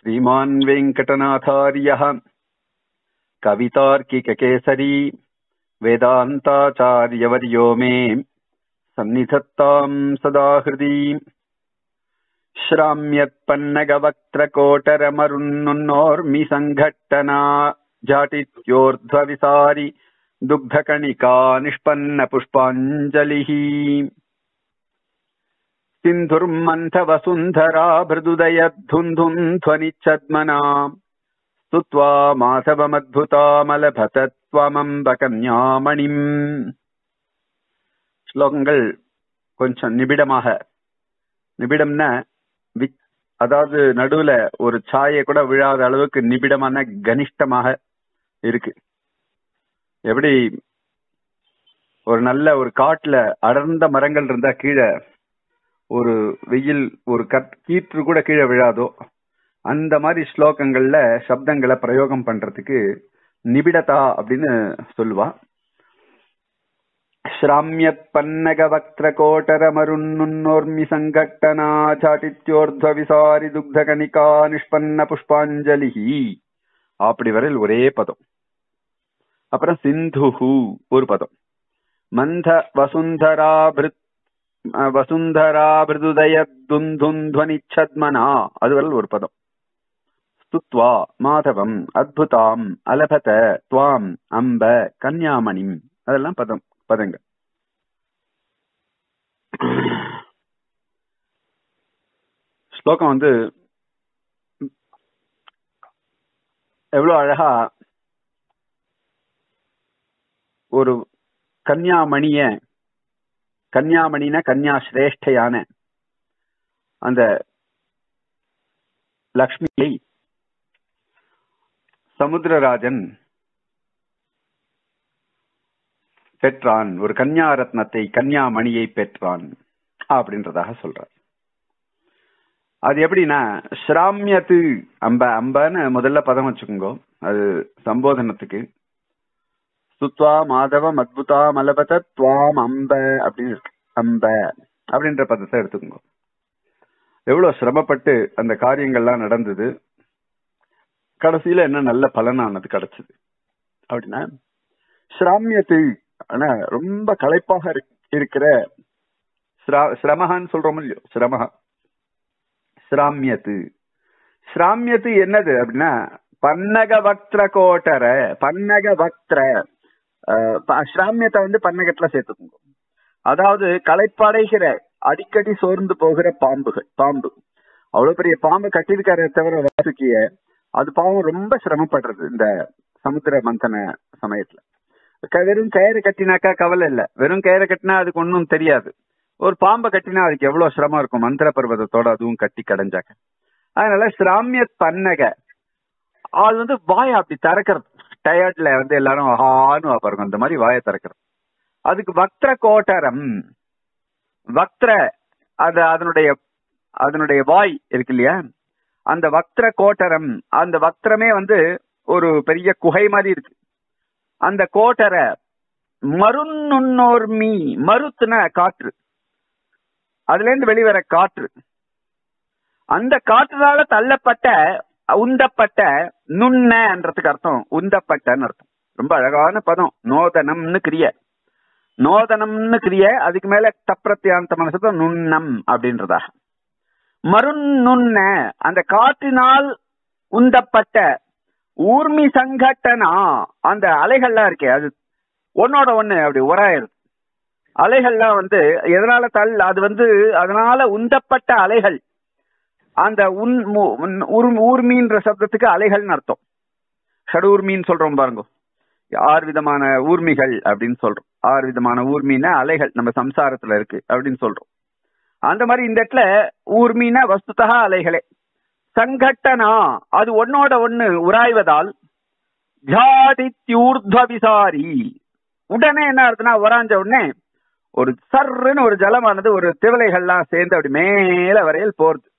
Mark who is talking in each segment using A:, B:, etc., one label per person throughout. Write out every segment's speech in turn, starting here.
A: श्रीमान् वेङ्कटनाथार्यः कवितार्किककेसरी वेदान्ताचार्यवर्यो मे सन्निधत्ताम् सदा हृदि श्राम्यत्पन्नगवक्त्रकोटरमरुन्नुन्नोर्मि सङ्घट्टना दुग्धकणिका निष्पन्नपुष्पाञ्जलिः सिन्धुर्मन्थवसुन्धरा भृदुदयद्धुन्धुम् ध्वनिच्छद्मना स्तुत्वा மாதவமத்புதாமலபத துவமம்பகன்யாமணிம் ஸ்லோகங்கள் கொஞ்சம் நிபிடமாக நிபிடம்னா வி- அதாவது நடுவுல ஒரு சாயை கூட விழாத அளவுக்கு நிபிடமான கனிஷ்டமாக இருக்கு எப்படி ஒரு நல்ல ஒரு காட்டுல அடர்ந்த மரங்கள் இருந்தா கீழே ஒரு வெயில் ஒரு கட் கீற்று கூட கீழே விழாதோ அந்த மாதிரி ஸ்லோகங்கள்ல சப்தங்களை பிரயோகம் பண்றதுக்கு நிபிடதா அப்படின்னு சொல்லுவா. ஸ்ராமிய பன்னக வக்திர கோட்டர மருண்ணுன்னோர்மி சங்கட்டனா சாட்டித்யோர்த விசாரி துக்த கணிகா நிஷ்பன்ன புஷ்பாஞ்சலி அப்படி வரையில் ஒரே பதம். அப்புறம் சிந்துஹு ஒரு பதம். மந்த வசுந்தரா பிருத் வசுந்தரா பிருதுதய துந்துந்துவனிச்சத்மனா அது ஒரு பதம். ஸ்துத்வா மாதவம் அத்புதாம் அலபத துவாம் அம்ப கன்யாமணிம். அதெல்லாம் பதம் பதங்க ஸ்லோகம் வந்து எவ்வளவு அழகா ஒரு கன்யாமணிய கன்னியாமணின கன்யா சிரேஷ்டையான அந்த லக்ஷ்மியை சமுத்திரராஜன் பெற்றான். ஒரு கன்யா ரத்னத்தை கன்யாமணியை பெற்றான் அப்படின்றதாக சொல்றார். அது எப்படின்னா ஸ்ராமியத்து அம்ப அம்பன்னு முதல்ல பதம் வச்சுக்கோங்க. அது சம்போதனத்துக்கு. சுத்வா மாதவம் அத்புதா மலபத துவாம் அம்ப அப்படின்னு இருக்கு. அம்ப அப்படின்ற பதத்தை எடுத்துக்கோங்க. எவ்வளவு சிரமப்பட்டு அந்த காரியங்கள்லாம் நடந்தது? கடைசியில என்ன நல்ல பலனானது கிடைச்சது? அப்படின்னா சிராமியத்தை ஆனா ரொம்ப களைப்பாக இருக்- இருக்கிற சிரமஹான்னு சொல்றோம் இல்லையோ? சிரமஹா சிராமியத்து சிராமியத்து என்னது அப்படின்னா பன்னக வக்திர கோட்டர பன்னக வக்திர அஹ், வந்து பன்னகத்துல சேர்த்துக்கோங்க. அதாவது களைப்படைகிற அடிக்கடி சோர்ந்து போகிற பாம்புகள் பாம்பு. அவ்வளவு பெரிய பாம்பு கட்டியிருக்காரு தவிர வாசுக்கிய அது பாவம் ரொம்ப சிரமப்படுறது இந்த சமுத்திர மந்தன சமயத்துல. க- வெறும் கயிறு கட்டினாக்கா கவலை இல்ல. வெறும் கயிறு கட்டினா அதுக்கு ஒன்றும் தெரியாது. ஒரு பாம்பை கட்டினா அதுக்கு எவ்வளவு சிரமம் இருக்கும் மந்திர பர்வதத்தோட அதுவும் கட்டி கடைஞ்சாக்க. அதனால சிராமிய பன்னக அது வந்து வாய அப்படி திறக்கிறது. டயர்ட்ல வந்து எல்லாரும் ஹான்னு பாருங்க அந்த மாதிரி வாயை திறக்கிறோம் அதுக்கு வக்ர கோட்டரம். வக்ர அது அதனுடைய அதனுடைய வாய் இருக்கு இல்லையா? அந்த வக்ர கோட்டரம் அந்த வக்ரமே வந்து ஒரு பெரிய குகை மாதிரி இருக்கு. அந்த கோட்டர மருநுண்ணோர்மி மருத்துன காற்று. அதுல இருந்து வெளிவர காற்று. அந்த காற்றுனால தள்ளப்பட்ட உந்தப்பட்ட நுண்ணன்றதுக்கு அர்த்தம் உந்தப்பட்டன்னு அர்த்தம். ரொம்ப அழகான பதம். நோதனம்னு கிரிய. நோதனம்னு கிரிய அதுக்கு மேல தப்பிரத்தியாந்த மனசு நுண்ணம் அப்படின்றதா மருநுண்ண அந்த காற்றினால் உந்தப்பட்ட ஊர்மி சங்கட்டனா அந்த அலைகள்லாம் இருக்கே அது ஒன்னோட ஒண்ணு அப்படி உராயிருது. அலைகள்லாம் வந்து எதனால தள் அது வந்து அதனால உந்தப்பட்ட அலைகள் அந்த உன் மு- உன் ஊர்மீன்ற சப்தத்துக்கு அலைகள்னு அர்த்தம் ஷடூர்மின்னு சொல்றோம் பாருங்க. ஆறு விதமான ஊர்மிகள் அப்படின்னு சொல்றோம். ஆறு விதமான ஊர்மின்னா அலைகள் நம்ம சம்சாரத்துல இருக்கு அப்படின்னு சொல்றோம். அந்த மாதிரி இந்த இடத்துல ஊர்மின்னா வஸ்துதா அலைகளே. சங்கட்டனா அது ஒன்னோட ஒண்ணு உராய்வதால் ஜாடித்யூர்த்வ விசாரி உடனே என்ன அர்த்தம்னா உராஞ்ச உடனே ஒரு சர்ன்னு ஒரு ஜலமானது ஒரு திவலைகள்லாம் சேர்ந்து அப்படி மேல வரையில் போறது.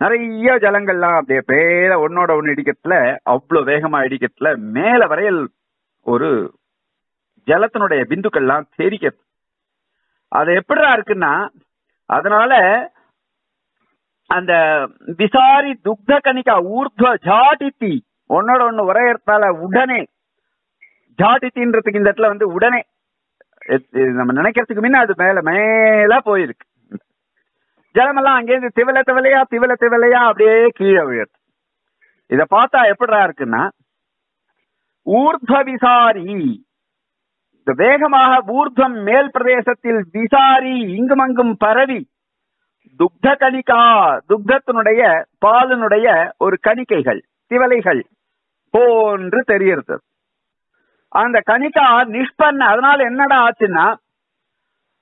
A: நிறைய ஜலங்கள்லாம் அப்படியே பேர ஒன்னோட ஒன்னு இடிக்கிறதுல அவ்வளவு வேகமா இடிக்கிறதுல மேல வரையில் ஒரு ஜலத்தினுடைய பிந்துக்கள்லாம் தெரிக்கிறது அது எப்படிடா இருக்குன்னா அதனால அந்த விசாரி துக்த கணிக்கா ஊர்த்வ ஜாடித்தி ஒன்னோட ஒண்ணு உரையறதால உடனே ஜாடித்தின்றதுக்கு இந்த இடத்துல வந்து உடனே நம்ம நினைக்கிறதுக்கு முன்ன அது மேல மேல போயிருக்கு. ஜலமெல்லாம் அங்கேருந்து திவல திவலையா திவல திவலையா அப்படியே கீழே விழுது. இத பார்த்தா எப்படா இருக்குன்னா ஊர்த்வ விசாரி இந்த வேகமாக ஊர்தம் மேல் பிரதேசத்தில் விசாரி இங்குமங்கும் பரவி துக்த கணிகா துக்தத்தினுடைய பாலினுடைய ஒரு கணிக்கைகள் திவலைகள் போன்று தெரிகிறது. அந்த கணிக்கா நிஷ்பன்ன அதனால என்னடா ஆச்சுன்னா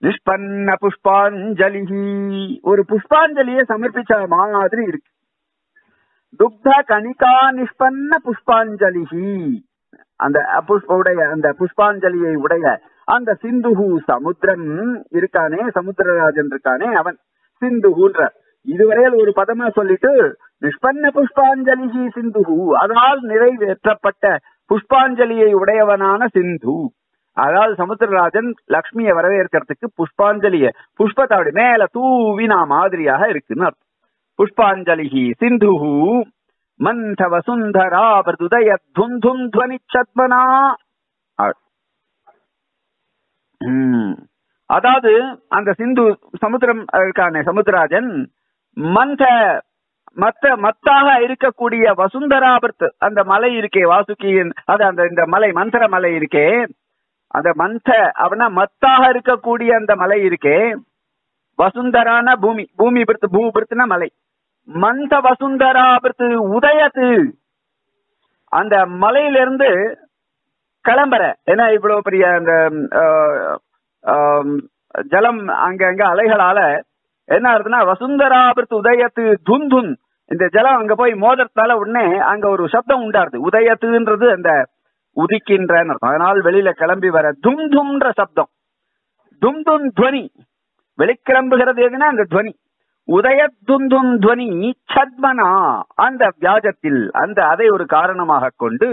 A: நிஷ்பன்ன புஷ்பாஞ்சலி ஒரு புஷ்பாஞ்சலியை சமர்ப்பிச்ச மாதிரி இருக்கு. துக்த கணிகா நிஷ்பன்ன புஷ்பாஞ்சலி அந்த உடைய அந்த புஷ்பாஞ்சலியை உடைய அந்த சிந்துஹு சமுத்திரம் இருக்கானே சமுத்திரராஜன் இருக்கானே அவன் சிந்துஹுன்ற. இதுவரையில் ஒரு பதமா சொல்லிட்டு நிஷ்பன்ன புஷ்பாஞ்சலி சிந்துஹு. அதனால் நிறைவேற்றப்பட்ட புஷ்பாஞ்சலியை உடையவனான சிந்து. அதாவது சமுத்திரராஜன் லக்ஷ்மியை வரவேற்கிறதுக்கு புஷ்பாஞ்சலிய புஷ்பத்தை மேல தூவினா மாதிரியாக இருக்குன்னு அர்த்தம். புஷ்பாஞ்சலி சிந்து மந்த வசுந்தரா பிரதுதய தும் துவனி சத்மனா அதாவது அந்த சிந்து சமுத்திரம் இருக்கானே சமுத்திரராஜன் மந்த மத்த மத்தாக இருக்கக்கூடிய வசுந்தராபர்த் அந்த மலை இருக்கே வாசுகியின் அது அந்த இந்த மலை மந்திர மலை இருக்கே அந்த மந்த அப்படின்னா மத்தாக இருக்கக்கூடிய அந்த மலை இருக்கே வசுந்தரான பூமி பூமி பிரித்து பூ பிரித்துனா மலை. மந்த வசுந்தரா பிரித்து உதயத்து அந்த மலையிலிருந்து கிளம்புற. ஏன்னா இவ்வளவு பெரிய அந்த ஆஹ், ஆஹ், ஜலம் அங்க அங்க அலைகளால என்ன ஆகுதுன்னா வசுந்தராபிரத்து உதயத்து துன் துன் இந்த ஜலம் அங்க போய் மோதறதால உடனே அங்க ஒரு சப்தம் உண்டாருது. உதயத்துன்றது அந்த உதிக்கின்றன்னு அர்த்தம் அதனால் வெளியில கிளம்பி வர தும் தும்ன்ற சப்தம். தும் தும் துவனி. வெளிக்கிளம்புகிறது எதுனா அந்த துவனி. உதய துந்தும் துவனி சத்மனா அந்த வியாஜத்தில். அந்த அதை ஒரு காரணமாக கொண்டு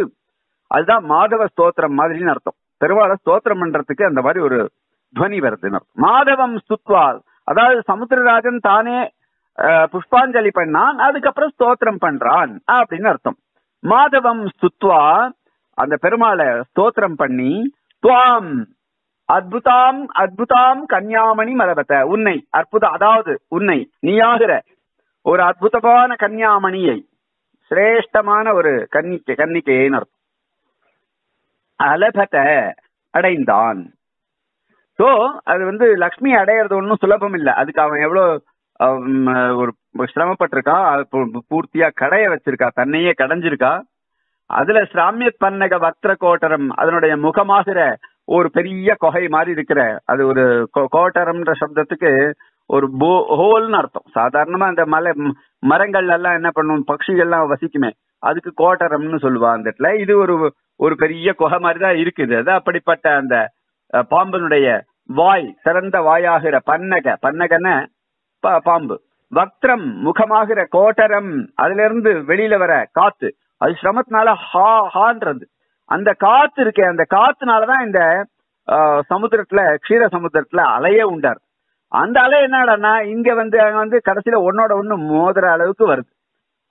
A: அதுதான் மாதவ ஸ்தோத்திரம் மாதிரின்னு அர்த்தம். பெருவாள ஸ்தோத்திரம் பண்றதுக்கு அந்த மாதிரி ஒரு துவனி வருதுன்னு அர்த்தம். மாதவம் சுத்வா அதாவது சமுத்திரராஜன் தானே புஷ்பாஞ்சலி பண்ணான் அதுக்கப்புறம் ஸ்தோத்திரம் பண்றான் அப்படின்னு அர்த்தம். மாதவம் சுத்வா அந்த பெருமாளை ஸ்தோத்திரம் பண்ணி துவாம் அத்புதாம் அத்புதாம் கன்யாமணி மலபத்த உன்னை அற்புத அதாவது உன்னை நீயாகிற ஒரு அற்புதமான கன்யாமணியை சிரேஷ்டமான ஒரு கன்னிக்கை கன்னிக்கைன்னு அர்த்தம். அலபத அடைந்தான். சோ அது வந்து லக்ஷ்மி அடையிறது ஒன்றும் சுலபம் இல்ல. அதுக்கு அவன் எவ்வளவு ஒரு சிரமப்பட்டிருக்கா பூர்த்தியா கடைய வச்சிருக்கா. தன்னையே கடைஞ்சிருக்கா. அதுல சாமிய பன்னக வத்திர கோட்டரம் அதனுடைய முகமாகிற ஒரு பெரிய கொகை மாதிரி இருக்கிற அது ஒரு கோ- கோட்டரம்ன்ற சப்தத்துக்கு ஒரு போ ஹோல்னு அர்த்தம். சாதாரணமா அந்த மலை மரங்கள் எல்லாம் என்ன பண்ணும்? பட்சிகள்லாம் வசிக்குமே. அதுக்கு கோட்டரம்னு சொல்லுவா அந்த இடத்துல. இது ஒரு ஒரு பெரிய குகை மாதிரி தான் இருக்குது. அது அப்படிப்பட்ட அந்த பாம்பனுடைய வாய் சிறந்த வாயாகிற பன்னக. பன்னகன பாம்பு. வக்ரம் முகமாகிற கோட்டரம் அதுல இருந்து வெளியில வர காத்து. அது சிரமத்தினால ஹா ஹான்றது. அந்த காத்து இருக்கே அந்த காத்துனாலதான் இந்த சமுத்திரத்துல க்ஷீர சமுத்திரத்துல அலையே உண்டார். அந்த அலை என்னடான்னா இங்க வந்து அங்க வந்து கடைசியில ஒன்னோட ஒண்ணு மோதுற அளவுக்கு வருது.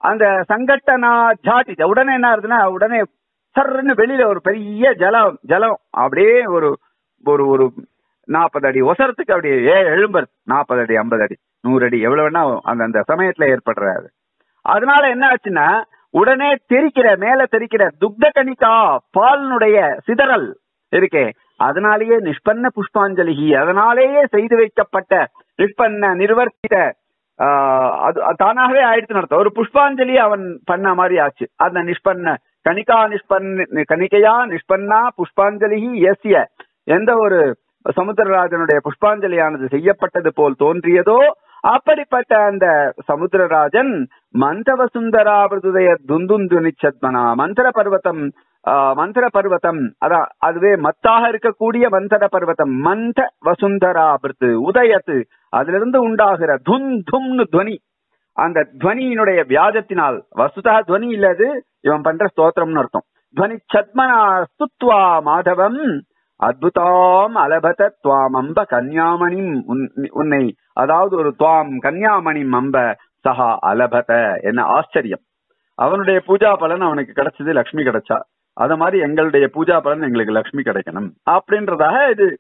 A: அந்த சங்கட்டனா ஜாட்டி உடனே என்ன ஆகுதுன்னா உடனே சர்ன்னு வெளியில ஒரு பெரிய ஜலம் ஜலம் அப்படியே ஒரு ஒரு ஒரு நாற்பது அடி ஒசரத்துக்கு அப்படியே ஏ எழும்புறது. நாற்பது அடி ஐம்பது அடி நூறு அடி எவ்வளவு வேணா அந்த அந்த சமயத்துல ஏற்படுறாரு. அதனால என்ன ஆச்சுன்னா உடனே தெரிக்கிற மேல தெரிக்கிற துக்த கணிகா பாலினுடைய சிதறல் இருக்கே. அதனாலேயே நிஷ்பன்ன புஷ்பாஞ்சலி அதனாலேயே செய்து வைக்கப்பட்ட நிஷ்பன்ன நிர்வர்த்தித அது தானாகவே ஆயிடுச்சு நடத்த ஒரு புஷ்பாஞ்சலி அவன் பண்ண மாதிரி ஆச்சு. அந்த நிஷ்பன்ன கணிகா நிஷ்பன் கணிகையா நிஷ்பன்னா புஷ்பாஞ்சலி எஸ்ய எந்த ஒரு சமுத்திரராஜனுடைய புஷ்பாஞ்சலியானது செய்யப்பட்டது போல் தோன்றியதோ அப்படிப்பட்ட அந்த சமுத்திரராஜன் மந்தவ சுந்தராபிரதுதய துந்துந்துனி சத்மனா மந்திர பர்வத்தம் ஆஹ், மந்திர பர்வத்தம் அதான் அதுவே மத்தாக இருக்கக்கூடிய மந்திர பர்வத்தம் மந்த வசுந்தராபிருத்து உதயத்து அதிலிருந்து உண்டாகிற துன் தும்னு துவனி. அந்த துவனியினுடைய வியாஜத்தினால் வசுதா துவனி இல்லது இவன் பண்ற ஸ்தோத்திரம்னு அர்த்தம். துவனி சத்மனா சுத்வா மாதவம் அத்புதாம் அலபத துவாம் அம்ப கன்யாமணிம் உன்னை அதாவது ஒரு துவாம் கன்யாமணி அம்ப சஹா அலபத என்ன ஆச்சரியம். அவனுடைய பூஜா பலன் அவனுக்கு கிடைச்சது லக்ஷ்மி கிடைச்சா. அத மாதிரி எங்களுடைய பூஜா பலன் எங்களுக்கு லக்ஷ்மி கிடைக்கணும். அப்படின்றதாக இது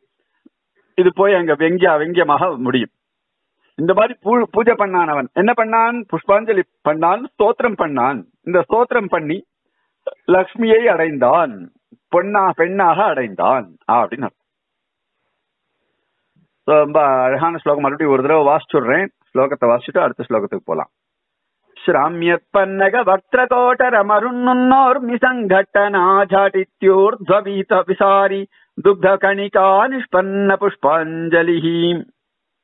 A: இது போய் அங்க வெங்கியா வெங்கியமாக முடியும். இந்த மாதிரி பூ- பூஜை பண்ணானவன் என்ன பண்ணான்? புஷ்பாஞ்சலி பண்ணான் ஸ்தோத்திரம் பண்ணான். இந்த ஸ்தோத்திரம் பண்ணி லக்ஷ்மியை அடைந்தான். பொண்ணா பெண்ணாக அடைந்தான் அப்படின்னு ரொம்ப அழகான ஸ்லோகம். மறுபடியும் ஒரு தடவை வாசிச்சுடுறேன் ஸ்லோகத்தை வாசிச்சுட்டு அடுத்த ஸ்லோகத்துக்கு போலாம் श्राम्यत्पन्नग वक्त्रकोटरमरुन्नुन्नोर्मिसङ्घट्टनाझाटित्योर्ध्ववीत विसारि दुग्धकणिका निष्पन्न पुष्पाञ्जलिः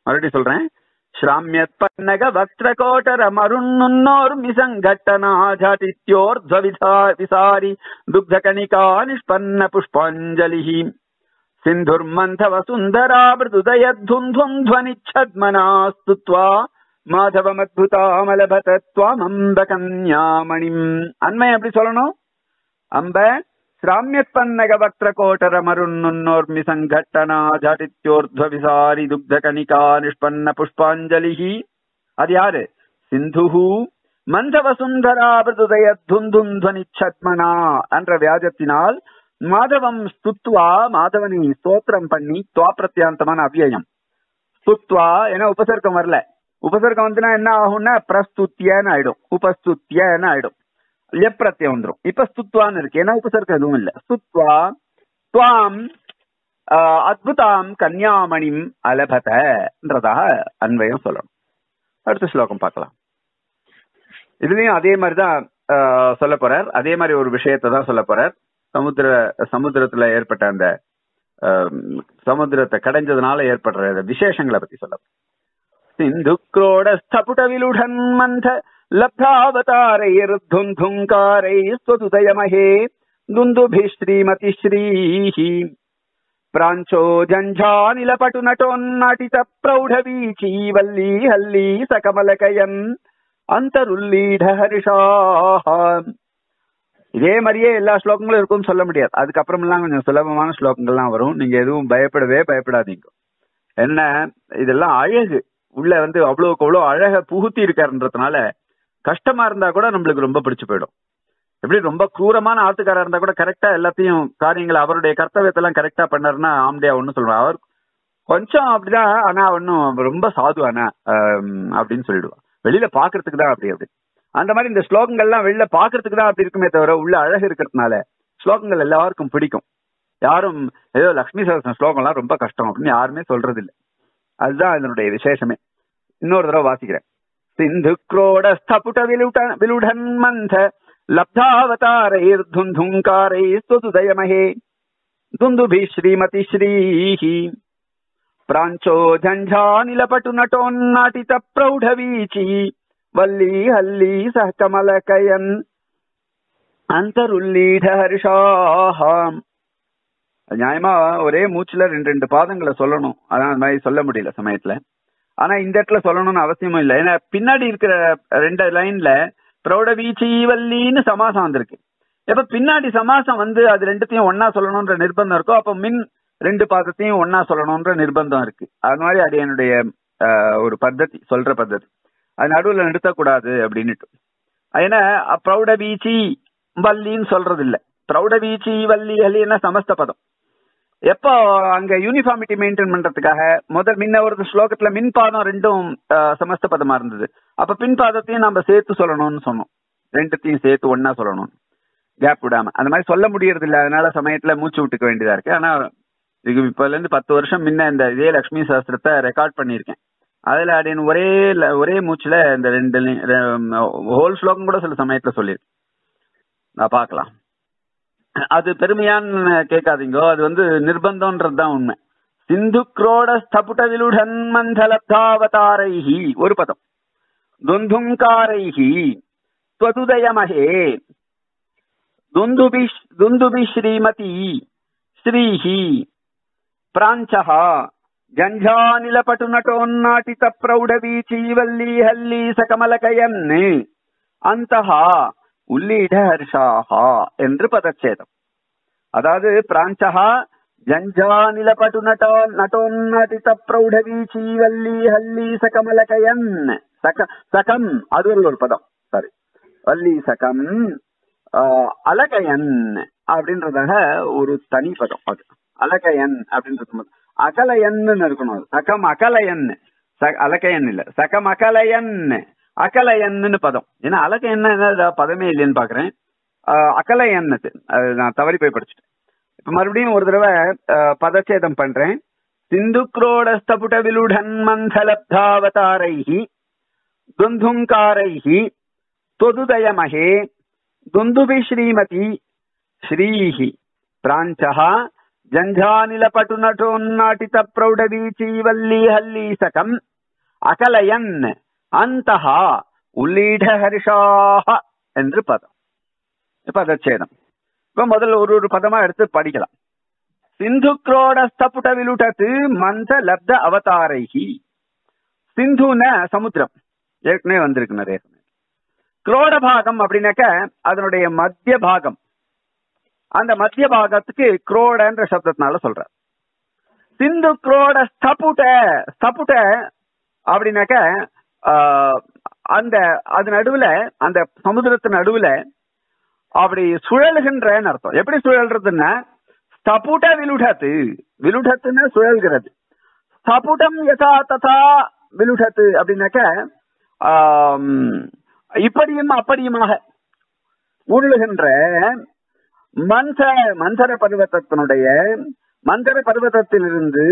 A: மறுபடியும் சொல்றேன் श्राम्यत्पन्नग वक्त्रकोटरमरुन्नुन्नोर्मिसङ्घट्टनाझाटित्योर्ध्वविधा विसारि दुग्धकणिका निष्पन्न पुष्पाञ्जलिः सिन्धुर्मन्थवसुन्दरा मृदुदयद्धुन्ध्वन्ध्वनिच्छद्मना स्तुत्वा மாதவமத்புதாமலபத துவாமம்ப கன்யாமணிம் அண்மை எப்படி சொல்லணும் அம்ப சிராமியப்பன்னக வக்ர கோட்டர மருன்னுன்னோர்மி சங்கட்டனா ஜாட்டித்யோர்த்வ விசாரி துக்த கணிகா நிஷ்பன்ன புஷ்பாஞ்சலிஹி அது யாரு சிந்துஹு மந்தவ சுந்தரா பிரதுதய துந்துந்த்வனிச்சத்மனா என்ற வியாஜத்தினால் மாதவம் ஸ்துத்வா மாதவனை ஸ்தோத்திரம் பண்ணி துவா பிரத்யாந்தமான அவ்யயம் ஸ்துத்வா ஏன்னா உபசர்க்கம் வரல. உபசர்க்கம் வந்துனா என்ன ஆகும்னா பிரஸ்துத்தியன்னு ஆயிடும். உபஸ்துத்தியன்னு ஆயிடும். லெப்ரத்தியம் வந்துரும். இப்ப ஸ்துத்வான்னு இருக்கு. ஏன்னா உபசர்க்கம் எதுவும் இல்ல. ஸ்துத்வா துவாம் ஆஹ், அத்புதாம் கன்யாமணிம் அலபதன்றதாக அன்வயம் சொல்லணும். அடுத்த ஸ்லோகம் பார்க்கலாம். இதுலயும் அதே மாதிரிதான் ஆஹ், சொல்ல போறார். அதே மாதிரி ஒரு விஷயத்தை தான் சொல்ல போறார். சமுத்திர சமுத்திரத்துல ஏற்பட்ட அந்த சமுத்திரத்தை கடைஞ்சதுனால ஏற்படுற விசேஷங்களை பத்தி சொல்ல சிந்துக்ரோட ஸ்தபுடவிலுடன் மந்த லப்தாவதாரைர் துந்துங்காரை ஸ்வதுதயமஹே துந்துபி ஸ்ரீமதி ஸ்ரீஹி. ప్రాంచో జంఝానిల పటు నటోన్నటిత ప్రౌఢవీచీ వల్లీ హల్లీ సకమలకయం అంతరుల్లీఢ హర్షా இதே மாதிரியே எல்லா ஸ்லோகங்களும் இருக்கும்னு சொல்ல முடியாது. அதுக்கப்புறம் எல்லாம் கொஞ்சம் சுலபமான ஸ்லோகங்கள்லாம் வரும். நீங்க எதுவும் பயப்படவே பயப்படாதீங்க. என்ன? இதெல்லாம் அழகு. உள்ள வந்து அவ்வளவுக்கு அவ்வளவு அழக புகுத்தி இருக்காருன்றதுனால கஷ்டமா இருந்தா கூட நம்மளுக்கு ரொம்ப பிடிச்சு போயிடும். எப்படி? ரொம்ப கிரூரமான ஆத்துக்காரா இருந்தா கூட கரெக்டா எல்லாத்தையும் காரியங்களை அவருடைய கர்த்தவியத்தெல்லாம் கரெக்டா பண்ணாருன்னா ஆம்டியா ஒண்ணு சொல்லுவாங்க அவர் கொஞ்சம் அப்படிதான் ஆனா ஒன்னும் ரொம்ப சாது ஆனா அப்படின்னு சொல்லிடுவான் வெளியில பாக்குறதுக்கு தான் அப்படி அப்படி. அந்த மாதிரி இந்த ஸ்லோகங்கள்லாம் வெளில பாக்குறதுக்கு தான் அப்படி இருக்குமே தவிர உள்ள அழகு இருக்கிறதுனால ஸ்லோகங்கள் எல்லாருக்கும் பிடிக்கும். யாரும் ஏதோ லக்ஷ்மி சரஸ்வன் ஸ்லோகம்லாம் ரொம்ப கஷ்டம் அப்படின்னு யாருமே சொல்றது இல்லை அதுதான் இதனுடைய விசேஷமே. இன்னொரு தடவை வாசிக்கிறேன். சிந்து குரோட ஸ்தபுட விலுட விலுடன் மந்த லப்தாவதாரைர் துந்துங்காரை ஸ்வதுதயமஹே துந்துபி ஸ்ரீமதி ஸ்ரீஹி பிராஞ்சோ ஜஞ்சாநிலபட்டு பிரௌட வீச்சி வல்லி ஹல்லி சகமலகயன் அந்தருள்ளீட ஹரிஷாஹாம் நியாயமா? ஒரே மூச்சுல ரெண்டு ரெண்டு பாதங்களை சொல்லணும். அதான் அது மாதிரி சொல்ல முடியல சமயத்துல. ஆனா இந்த இடத்துல சொல்லணும்னு அவசியமும் இல்லை. ஏன்னா பின்னாடி இருக்கிற ரெண்டு லைன்ல பிரௌட வல்லின்னு சமாசம் வந்திருக்கு. எப்ப பின்னாடி சமாசம் வந்து அது ரெண்டுத்தையும் ஒன்னா சொல்லணும்ன்ற நிர்பந்தம் இருக்கோ அப்ப மின் ரெண்டு பாதத்தையும் ஒன்னா சொல்லணும்ன்ற நிர்பந்தம் இருக்கு. அது மாதிரி அது என்னுடைய ஒரு பद्धதி சொல்ற பद्धதி அது நடுவுல நிறுத்தக்கூடாது அப்படின்னுட்டு. ஏன்னா பிரௌட வீச்சி வல்லின்னு சொல்றது இல்லை பிரௌட வீச்சி வள்ளி அலின்னா சமஸ்த பதம் எப்போ அங்க யூனிஃபார்மிட்டி மெயின்டைன் பண்றதுக்காக முதல் முன்ன ஒரு ஸ்லோகத்துல மின் பாதம் ரெண்டும் ஆஹ், சமஸ்த பதமா இருந்தது. அப்ப பின்பாதத்தையும் நம்ம சேர்த்து சொல்லணும்னு சொன்னோம். ரெண்டுத்தையும் சேர்த்து ஒன்னா சொல்லணும் கேப் விடாம. அந்த மாதிரி சொல்ல முடியறது இல்ல. அதனால சமயத்துல மூச்சு விட்டுக்க வேண்டியதா இருக்கு. ஆனா இதுக்கு இப்பல இருந்து பத்து வருஷம் முன்ன இந்த இதே லக்ஷ்மி சாஸ்திரத்தை ரெக்கார்ட் பண்ணியிருக்கேன். அதுல அப்படின்னு ஒரே ஒரே மூச்சுல இந்த ரெண்டு ஹோல் ஸ்லோகம் கூட சில சமயத்துல சொல்லிரு. நான் பாக்கலாம். அது பெருமையான்னு கேட்காதீங்கோ அது வந்து நிர்பந்தம்ன்றதுதான் உண்மை. சிந்து குரோட ஸ்தபுட ஒரு பதம். துந்துங்காரைஹி துவதுதயமகே துந்துபி துந்துபி ஸ்ரீமதி ஸ்ரீஹி பிராஞ்சகா జంఝానిలపటునటోన్నాటిత ప్రౌఢవీచీవల్లీ హల్లీ సకమలకయన్ అంతః உள்ளீட ஹர்ஷாஹா என்று பதச்சேதம். அதாவது பிராஞ்சஹா ஜஞ்சாநில பட்டு நடோ நடோன்னடித பிரௌடவி சீவல்லி ஹல்லி சகமலகயன் சக சகம் அது ஒரு பதம் சாரி வள்ளி சகம் அலகயன் அப்படின்றதாக ஒரு தனி பதம் அது. அலகயன் அப்படின்றது அகல எண்ணு இருக்கணும் சகம் அகல எண்ணு அலக்க எண் இல்ல. சகம் அகல எண் அகல எண்ணுன்னு பதம். ஏன்னா அலக்க எண்ண என்ன பதமே இல்லைன்னு பாக்குறேன். அகல எண்ணு நான் தவறி போய் படிச்சுட்டேன். இப்ப மறுபடியும் ஒரு தடவை பதச்சேதம் பண்றேன். சிந்து குரோடஸ்தபுட விலுடன் மந்தலப்தாவதாரைஹி துந்துங்காரைஹி தொதுதயமகே துந்துபி ஸ்ரீமதி ஸ்ரீஹி பிராஞ்சகா జంఝానిలపటునటోన్నాటిత ప్రౌఢవీచీవల్లీ హల్లీసకం அகலயன் அந்த உள்ளீட ஹரிஷாக என்று பதம். பதச்சேதம் இப்ப முதல்ல ஒரு ஒரு பதமா எடுத்து படிக்கலாம். சிந்து குரோட ஸ்தபுட விலுடத்து மந்த லப்த அவதாரைகி சிந்துன சமுத்திரம். ஏற்கனவே வந்திருக்கு நிறைய. குரோட பாகம் அப்படின்னாக்க அதனுடைய மத்திய பாகம் அந்த மத்திய பாகத்துக்கு குரோடன்ற சப்தத்தினால சொல்ற சிந்து குரோட ஸ்தபுட ஸ்தபுட அப்படின்னாக்க ஆஹ், அந்த அது நடுவுல அந்த சமுத்திரத்து நடுவுல அப்படி சுழல்கின்றன்னு அர்த்தம். எப்படி சுழல்றதுன்னா ஸ்தபுட விலுடத்து விலுடத்துன்னு சுழல்கிறது. ஸ்தபுடம் யதா ததா விலுடத்து அப்படின்னாக்க இப்படியும் அப்படியுமாக உருளுகின்ற மன்ச மன்சர பர்வதத்தினுடைய மந்தர பர்வதத்திலிருந்து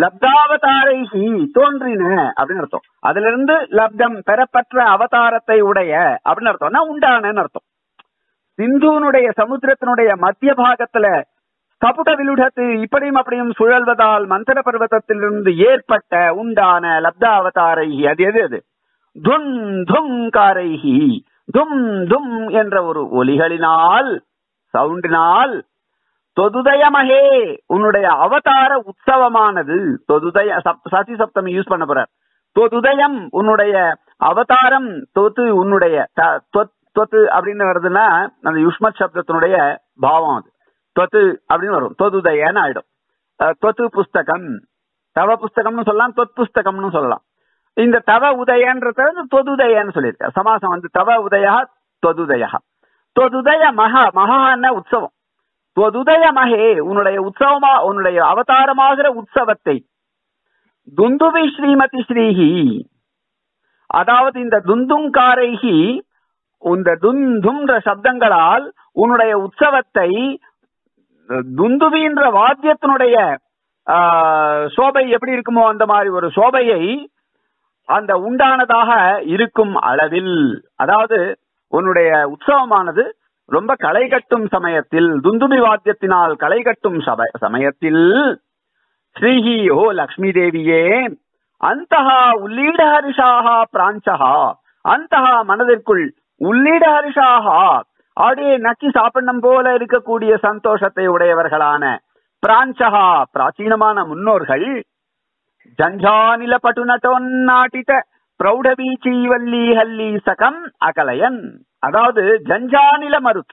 A: லப்தாவதாரைகி தோன்றின அப்படின்னு அர்த்தம். அதுல இருந்து லப்தம் பெறப்பற்ற அவதாரத்தை உடைய அப்படின்னு அர்த்தம்னா உண்டானன்னு அர்த்தம். சிந்துனுடைய சமுத்திரத்தினுடைய மத்திய பாகத்துல ஸ்தபுட விலுடத்து இப்படியும் அப்படியும் சுழல்வதால் மந்தர பர்வதத்திலிருந்து ஏற்பட்ட உண்டான லப்தாவதாரைகி அது எது அது? துன் துங்காரைஹி தும் தும் என்ற ஒரு ஒலிகளினால் சவுண்டினால் தொதுதயமகே உன்னுடைய அவதார உற்சவமானது தொதுதய சப்- சதி சப்தமி யூஸ் பண்ண போறார். தொதுதயம் உன்னுடைய அவதாரம் தொத்து உன்னுடைய தொத்து அப்படின்னு வருதுன்னா அந்த யுஷ்மத் சப்தத்தினுடைய பாவம் அது. தொத்து அப்படின்னு வரும். தொதுதயன்னு ஆயிடும். தொத்து புஸ்தகம். தவ புஸ்தகம்னு சொல்லலாம் தொத் புஸ்தகம்னு சொல்லலாம். இந்த தவ உதயன்றத வந்து தொதுதயன்னு சொல்லியிருக்க சமாசம் வந்து தவ உதயா தொதுதயா. துவதுதய மகா மகான உற்சவம். துவதுதய மகே உன்னுடைய உற்சவமா உன்னுடைய அவதாரமாகிற உற்சவத்தை. துந்துவி ஸ்ரீமதி ஸ்ரீஹி. அதாவது இந்த துந்துங்காரைகி இந்த துந்துன்ற சப்தங்களால் உன்னுடைய உற்சவத்தை துந்துவின்ற வாத்தியத்தினுடைய ஆஹ், சோபை எப்படி இருக்குமோ அந்த மாதிரி ஒரு சோபையை அந்த உண்டானதாக இருக்கும் அளவில். அதாவது உன்னுடைய உற்சவமானது ரொம்ப களை கட்டும் சமயத்தில் துந்துபி வாத்தியத்தினால் களை கட்டும் சமயத்தில் ஸ்ரீஹி ஓ லக்ஷ்மி தேவியே அந்த உள்ளீட பிராஞ்சகா அந்த மனதிற்குள் உள்ளீட ஹரிஷாக அப்படியே நக்கி சாப்பிடணும் போல இருக்கக்கூடிய சந்தோஷத்தை உடையவர்களான பிராஞ்சகா பிராச்சீனமான முன்னோர்கள் ஜஞ்சானில பட்டுநட்டொன்னாட்டித பிரௌடபீச்சீவல்லி ஹல்லி சகம் அகலயன் அதாவது ஜஞ்சானில மருத்.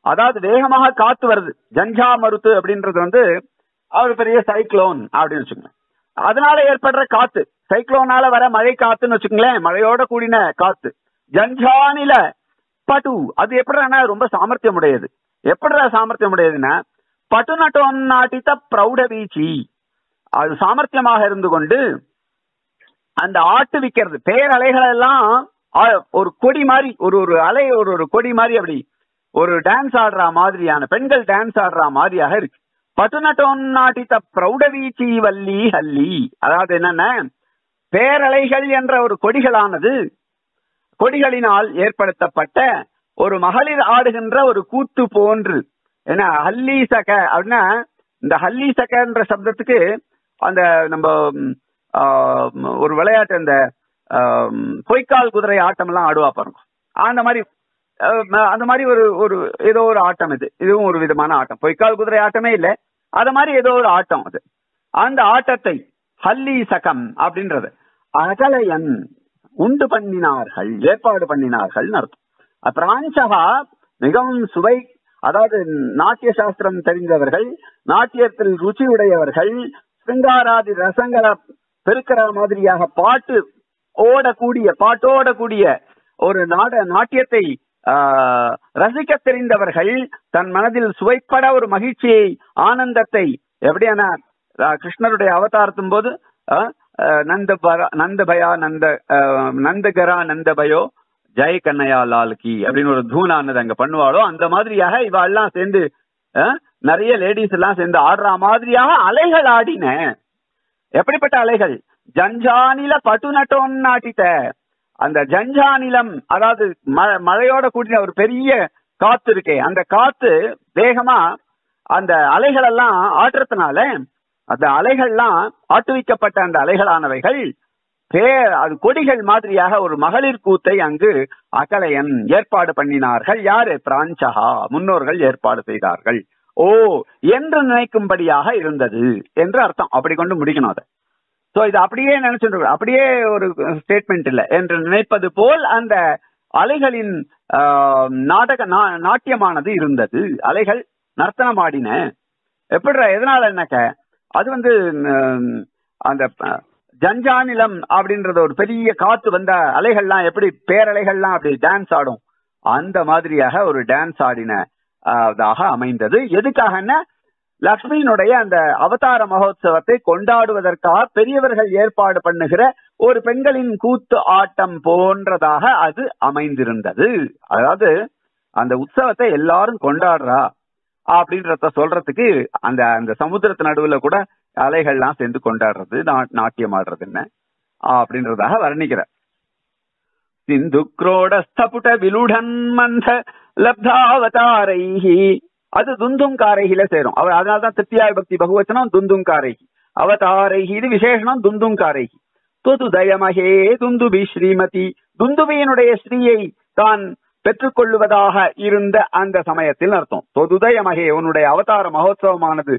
A: அதாவது வேகமாக காத்து வருது. ஜஞ்சா மருத்து அப்படின்றது வந்து அவர் பெரிய சைக்ளோன் அப்படின்னு வச்சுக்கோங்க. அதனால ஏற்படுற காத்து. சைக்ளோனால வர மழை காத்துன்னு வச்சுக்கோங்களேன் மழையோட கூடின காத்து. ஜஞ்சானில பட்டு அது எப்படின்னா ரொம்ப சாமர்த்தியம் உடையது எப்படிடா சாமர்த்தியம் உடையதுன்னா பட்டு நட்டோம் நாட்டித்த பிரௌட வீச்சி அது சாமர்த்தியமாக இருந்து கொண்டு அந்த ஆட்டு விக்கிறது. பேரலைகள் எல்லாம் ஒரு கொடி மாதிரி ஒரு ஒரு அலை ஒரு ஒரு கொடி மாதிரி அப்படி ஒரு டான்ஸ் ஆடுற மாதிரியான பெண்கள் டான்ஸ் ஆடுற மாதிரியாக இருக்கு. பதுநட்டோன்னாட்டித்த பிரௌடவீச்சி வள்ளி ஹல்லி அதாவது என்னன்னா? பேரலைகள் என்ற ஒரு கொடிகளானது கொடிகளினால் ஏற்படுத்தப்பட்ட ஒரு மகளிர் ஆடுகின்ற ஒரு கூத்து போன்று. என்ன ஹல்லி சக அப்படின்னா இந்த ஹல்லி சகன்ற சப்தத்துக்கு அந்த நம்ம ஒரு விளையாட்டு அந்த பொய்க்கால் குதிரை ஆட்டம் எல்லாம் ஆடுவா பாருங்க. அந்த மாதிரி அந்த மாதிரி ஒரு ஒரு ஏதோ ஒரு ஆட்டம் இது. இதுவும் ஒரு விதமான ஆட்டம். பொய்க்கால் குதிரை ஆட்டமே இல்ல. அத மாதிரி ஏதோ ஒரு ஆட்டம் அது. அந்த ஆட்டத்தை ஹல்லி சகம் அப்படின்றது. அகலயன் உண்டு பண்ணினார்கள் ஏற்பாடு பண்ணினார்கள் அர்த்தம். பிராஞ்சகா மிகவும் சுவை அதாவது நாட்டிய சாஸ்திரம் தெரிந்தவர்கள் நாட்டியத்தில் ருச்சி உடையவர்கள் சிங்காராதி ரசங்களை பெருக்கிற மாதிரியாக பாட்டு ஓடக்கூடிய பாட்டோட கூடிய ஒரு நாட நாட்டியத்தை ஆஹ், ரசிக்க தெரிந்தவர்கள் தன் மனதில் சுவைப்பட ஒரு மகிழ்ச்சியை ஆனந்தத்தை எப்படியான கிருஷ்ணருடைய அவதாரத்தும் போது ஆஹ், ஆஹ், நந்த பர- நந்த நந்த நந்தகரா நந்தபயோ ஜெய் கண்ணையா லால்கி அப்படின்னு ஒரு தூணானது அங்க பண்ணுவாளோ அந்த மாதிரியாக இவ எல்லாம் சேர்ந்து ஆஹ், நிறைய லேடிஸ் எல்லாம் சேர்ந்து ஆடுற மாதிரியாக அலைகள் ஆடின எப்படிப்பட்ட அலைகள்? ஜஞ்சானில பட்டு நட்டோன் நாட்டித்த. அந்த ஜஞ்சானிலம் அதாவது ம- மழையோட கூடின ஒரு பெரிய காத்து இருக்கே. அந்த காத்து வேகமா அந்த அலைகள் எல்லாம் ஆட்டுறதுனால அந்த அலைகள்லாம் ஆட்டுவிக்கப்பட்ட அந்த அலைகளானவைகள் பே அது கொடிகள் மாதிரியாக ஒரு மகளிர் கூத்தை அங்கு அகலையன் ஏற்பாடு பண்ணினார்கள். யாரு? பிராஞ்சகா முன்னோர்கள் ஏற்பாடு செய்தார்கள். ஓ என்று நினைக்கும்படியாக இருந்தது என்று அர்த்தம். அப்படி கொண்டு முடிக்கணும் அதை. சோ இது அப்படியே நினைச்சுட்டு அப்படியே ஒரு ஸ்டேட்மெண்ட் இல்ல. என்று நினைப்பது போல் அந்த அலைகளின் ஆஹ், நாடக நா- நாட்டியமானது இருந்தது. அலைகள் நர்த்தனம் ஆடின எப்படி எதனால என்னக்க? அது வந்து அந்த ஜஞ்சாநிலம் அப்படின்றத அப்படின்றது ஒரு பெரிய காத்து வந்த அலைகள்லாம் எப்படி பேரலைகள்லாம் அப்படி டான்ஸ் ஆடும். அந்த மாதிரியாக ஒரு டான்ஸ் ஆடின. தாக அமைந்தது. எதுக்காகன்னா லக்ஷ்மியினுடைய அந்த அவதார மகோத்சவத்தை கொண்டாடுவதற்காக பெரியவர்கள் ஏற்பாடு பண்ணுகிற ஒரு பெண்களின் கூத்து ஆட்டம் போன்றதாக அது அமைந்திருந்தது. அதாவது அந்த உற்சவத்தை எல்லாரும் கொண்டாடுறா அப்படின்றத சொல்றதுக்கு அந்த அந்த சமுத்திரத்து நடுவுல கூட அலைகள்லாம் சேர்ந்து கொண்டாடுறது நா- நாட்டியம் ஆடுறது என்ன? அப்படின்றதாக வர்ணிக்கிறார். சிந்து குரோடஸ்தபுட விலுடன் மந்த லப்தாவதாரைஹி. அது துந்துங்காரைகில சேரும். அவர் அதனால்தான் திருத்தியா பக்தி பகுவச்சனம் துந்துங்காரைகி அவதாரைகி இது விசேஷனம் துந்துங்காரைகி துதுதயமகே துந்துபி ஸ்ரீமதி. துந்துபியினுடைய ஸ்ரீயை தான் பெற்றுக்கொள்ளுவதாக இருந்த அந்த சமயத்தில் அர்த்தம். தொதுதயமகே உன்னுடைய அவதார மகோத்சவமானது.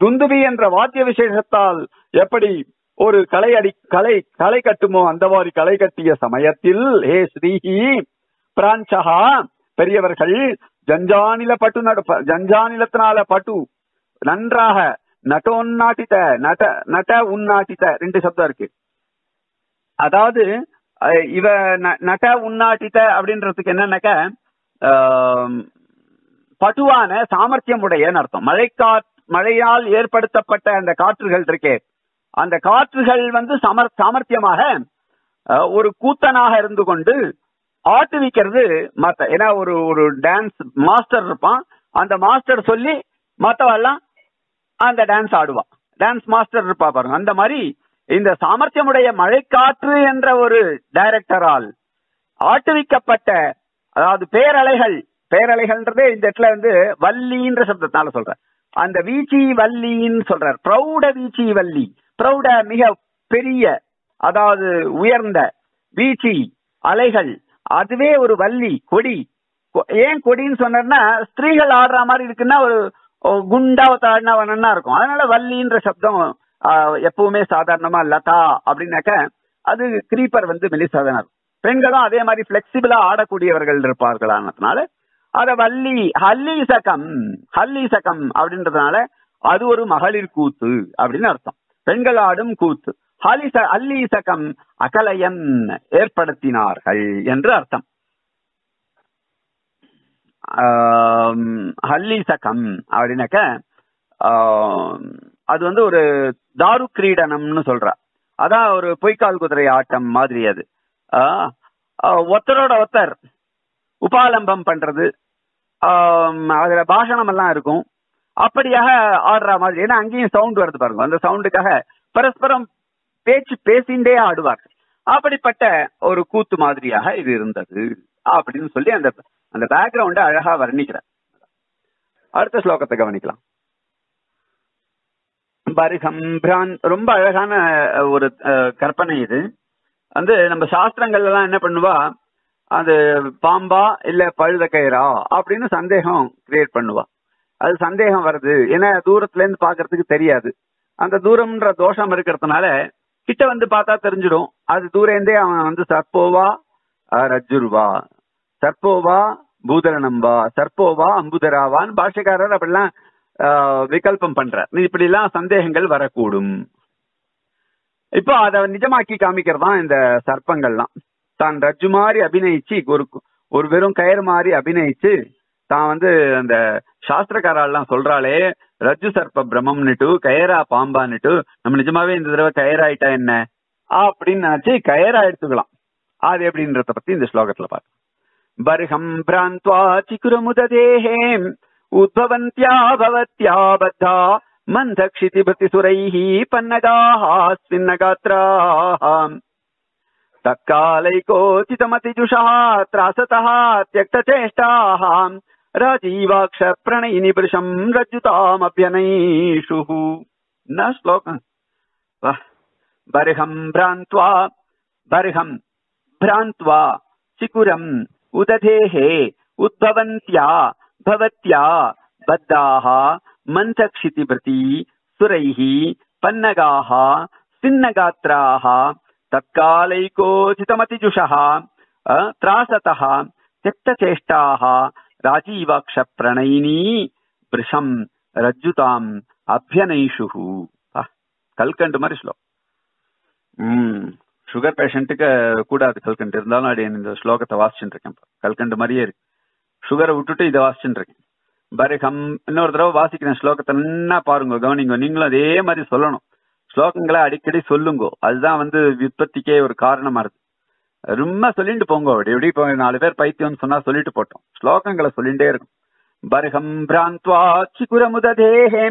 A: துந்துபி என்ற வாத்திய விசேஷத்தால் எப்படி ஒரு கலை அடி கலை களை கட்டுமோ அந்த மாதிரி களை கட்டிய சமயத்தில் ஹே ஸ்ரீஹி பிராஞ்சகா பெரியவர்கள் ஜஞ்சானில பட்டு நடு ஜஞ்சானிலத்தினால பட்டு நன்றாக நட்டோன்னாட்டித்த நட நட உன்னாட்டித்த ரெண்டு சப்தம் இருக்கு. அதாவது இவ நட உன்னாட்டித்த அப்படின்றதுக்கு என்னன்னாக்க பட்டுவான சாமர்த்தியம் உடையன்னு அர்த்தம்? மழைக்கா மழையால் ஏற்படுத்தப்பட்ட அந்த காற்றுகள் இருக்கே அந்த காற்றுகள் வந்து சமர் சாமர்த்தியமாக ஒரு கூத்தனாக இருந்து கொண்டு ஆட்டுவிக்கிறது மத்த. ஏன்னா ஒரு ஒரு டான்ஸ் மாஸ்டர் இருப்பான். அந்த மாஸ்டர் சொல்லி மற்றவெல்லாம் அந்த டான்ஸ் ஆடுவான். டான்ஸ் மாஸ்டர் இருப்பா பாருங்க. அந்த மாதிரி இந்த சாமர்த்தியமுடைய மழைக்காற்று என்ற ஒரு டைரக்டரால் ஆட்டுவிக்கப்பட்ட அதாவது பேரலைகள் பேரலைகள்ன்றதே இந்த இடத்துல வந்து வள்ளின்ற சப்தத்தினால சொல்றேன் அந்த வீச்சி வள்ளின்னு சொல்றார். பிரௌட வீச்சி வள்ளி. பிரௌட மிக பெரிய அதாவது உயர்ந்த வீச்சி அலைகள் அதுவே ஒரு வள்ளி கொடி. கொ- ஏன் கொடின்னு சொன்னார்னா ஸ்திரீகள் ஆடுற மாதிரி இருக்குன்னா ஒரு குண்டா தாடினா வனன்னா இருக்கும். அதனால வள்ளின்ற சப்தம் எப்பவுமே சாதாரணமா லதா அப்படின்னாக்க அது கிரீப்பர் வந்து மெலிசாதனர் இருக்கும். பெண்களும் அதே மாதிரி பிளெக்சிபிளா ஆடக்கூடியவர்கள் இருப்பார்களானதுனால அத வள்ளி ஹல்லீசகம் ஹல்லீசகம் அப்படின்றதுனால அது ஒரு மகளிர் கூத்து அப்படின்னு அர்த்தம். பெண்கள் ஆடும் கூத்து. ஹலிச அல்லீசகம் அகலயன் ஏற்படுத்தினார்கள் என்று அர்த்தம். ஹல்லீசகம் அப்படின்னாக்க அது வந்து ஒரு தாரு கிரீடனம்னு சொல்றா. அதான் ஒரு பொய்க்கால் குதிரை ஆட்டம் மாதிரி அது. ஆ, ஒருத்தரோட ஒருத்தர் உபாலம்பம் பண்றது. அதுல பாஷணம் எல்லாம் இருக்கும். அப்படியாக ஆடுற மாதிரி ஏன்னா அங்கேயும் சவுண்ட் வருது பாருங்க. அந்த சவுண்டுக்காக பரஸ்பரம் பேச்சு பேசிண்டே ஆடுவார் அப்படிப்பட்ட ஒரு கூத்து மாதிரியாக இது இருந்தது அப்படின்னு சொல்லி அந்த அந்த பேக்ரவுண்ட அழகா வர்ணிக்கிறார். அடுத்த ஸ்லோகத்தை கவனிக்கலாம். பரிசம்பிரான் ரொம்ப அழகான ஒரு கற்பனை இது. வந்து நம்ம சாஸ்திரங்கள்ல எல்லாம் என்ன பண்ணுவா? அது பாம்பா இல்ல பழுத கயிறா அப்படின்னு சந்தேகம் கிரியேட் பண்ணுவா. அது சந்தேகம் வருது. ஏன்னா தூரத்துல இருந்து பாக்குறதுக்கு தெரியாது. அந்த தூரம்ன்ற தோஷம் இருக்கிறதுனால கிட்ட வந்து பார்த்தா தெரிஞ்சிடும். அது தூரேந்தே அவன் வந்து சர்ப்போவா ரஜுர்வா சர்போவா சர்ப்போவா பூதரணம்பா சர்ப்போவா அம்புதராவான்னு பாஷக்காரர் அப்படிலாம் ஆஹ், விகல்பம் பண்ற இப்படி எல்லாம் சந்தேகங்கள் வரக்கூடும். இப்போ அதை நிஜமாக்கி காமிக்கிறது தான் இந்த சர்ப்பங்கள்லாம். தான் ரஜ்ஜு மாதிரி அபிநயிச்சு ஒரு ஒரு வெறும் கயிறு மாதிரி அபிநயிச்சு தான் வந்து அந்த சாஸ்திரக்காரெல்லாம் சொல்றாளே ரஜு சர்ப்ப பிரமம்னுட்டு கயரா பாம்பான்னுட்டு நம்ம நிஜமாவே இந்த தடவை கயராயிட்டா என்ன? அப்படின்னு நினைச்சு கயரா எடுத்துக்கலாம். அது எப்படின்றத பத்தி இந்த ஸ்லோகத்துல பாரு பர்ஹம் பிராந்த்வா சிகுரமுததேஹே உத்பவந்தியா பவத்யா பத்தா மந்தக்ஷிதிபதி சுரைஹி பன்னகாஹாஸ்வின்னகாத்ராஹாம் தக்காலைகோச்சிதமதிஜுஷா திராசதா தியக்தச்சேஷ்டாஹாம் राजीवाक्ष प्रणयिनि वृषम् रज्जुतामभ्यनैषुः। न श्लोक बर्हम् भ्रान्त्वा बर्हम् भ्रान्त्वा चिकुरम् उदधेः भवत्या बद्धाः मन्थक्षितिभृति सुरैः पन्नगाः सिन्नगात्राः तत्कालैकोचितमतिजुषः त्रासतः त्यक्तचेष्टाः ராஜீவாக்ஷ பிரணயினி பிரிஷம் ரஜ்ஜுதாம் அபியனைஷு கல்கண்டு மாதிரி ஸ்லோகம் ம் சுகர் பேஷண்ட்டுக்கு கூடாது கல்கண்டு. இருந்தாலும் அடி இந்த ஸ்லோகத்தை வாசிச்சுட்டு இருக்கேன். கல்கண்டு மாதிரியே இருக்கு. சுகரை விட்டுட்டு இதை வாசிச்சுட்டு இருக்கேன். பரிகம் இன்னொரு தடவை வாசிக்கிறேன் ஸ்லோகத்தை நல்லா பாருங்க கவனிங்க. நீங்களும் அதே மாதிரி சொல்லணும். ஸ்லோகங்களை அடிக்கடி சொல்லுங்க. அதுதான் வந்து உற்பத்திக்கே ஒரு காரணமா இருக்கு. ரொம்ப சொல்லிட்டு போங்க அப்படி எப்படி இப்போ நாலு பேர் பைத்தியம்னு சொன்னா சொல்லிட்டு போட்டோம் ஸ்லோகங்களை சொல்லிட்டே இருக்கும் பர்ஹம் பிராந்த்வா சிகுரமுததேஹே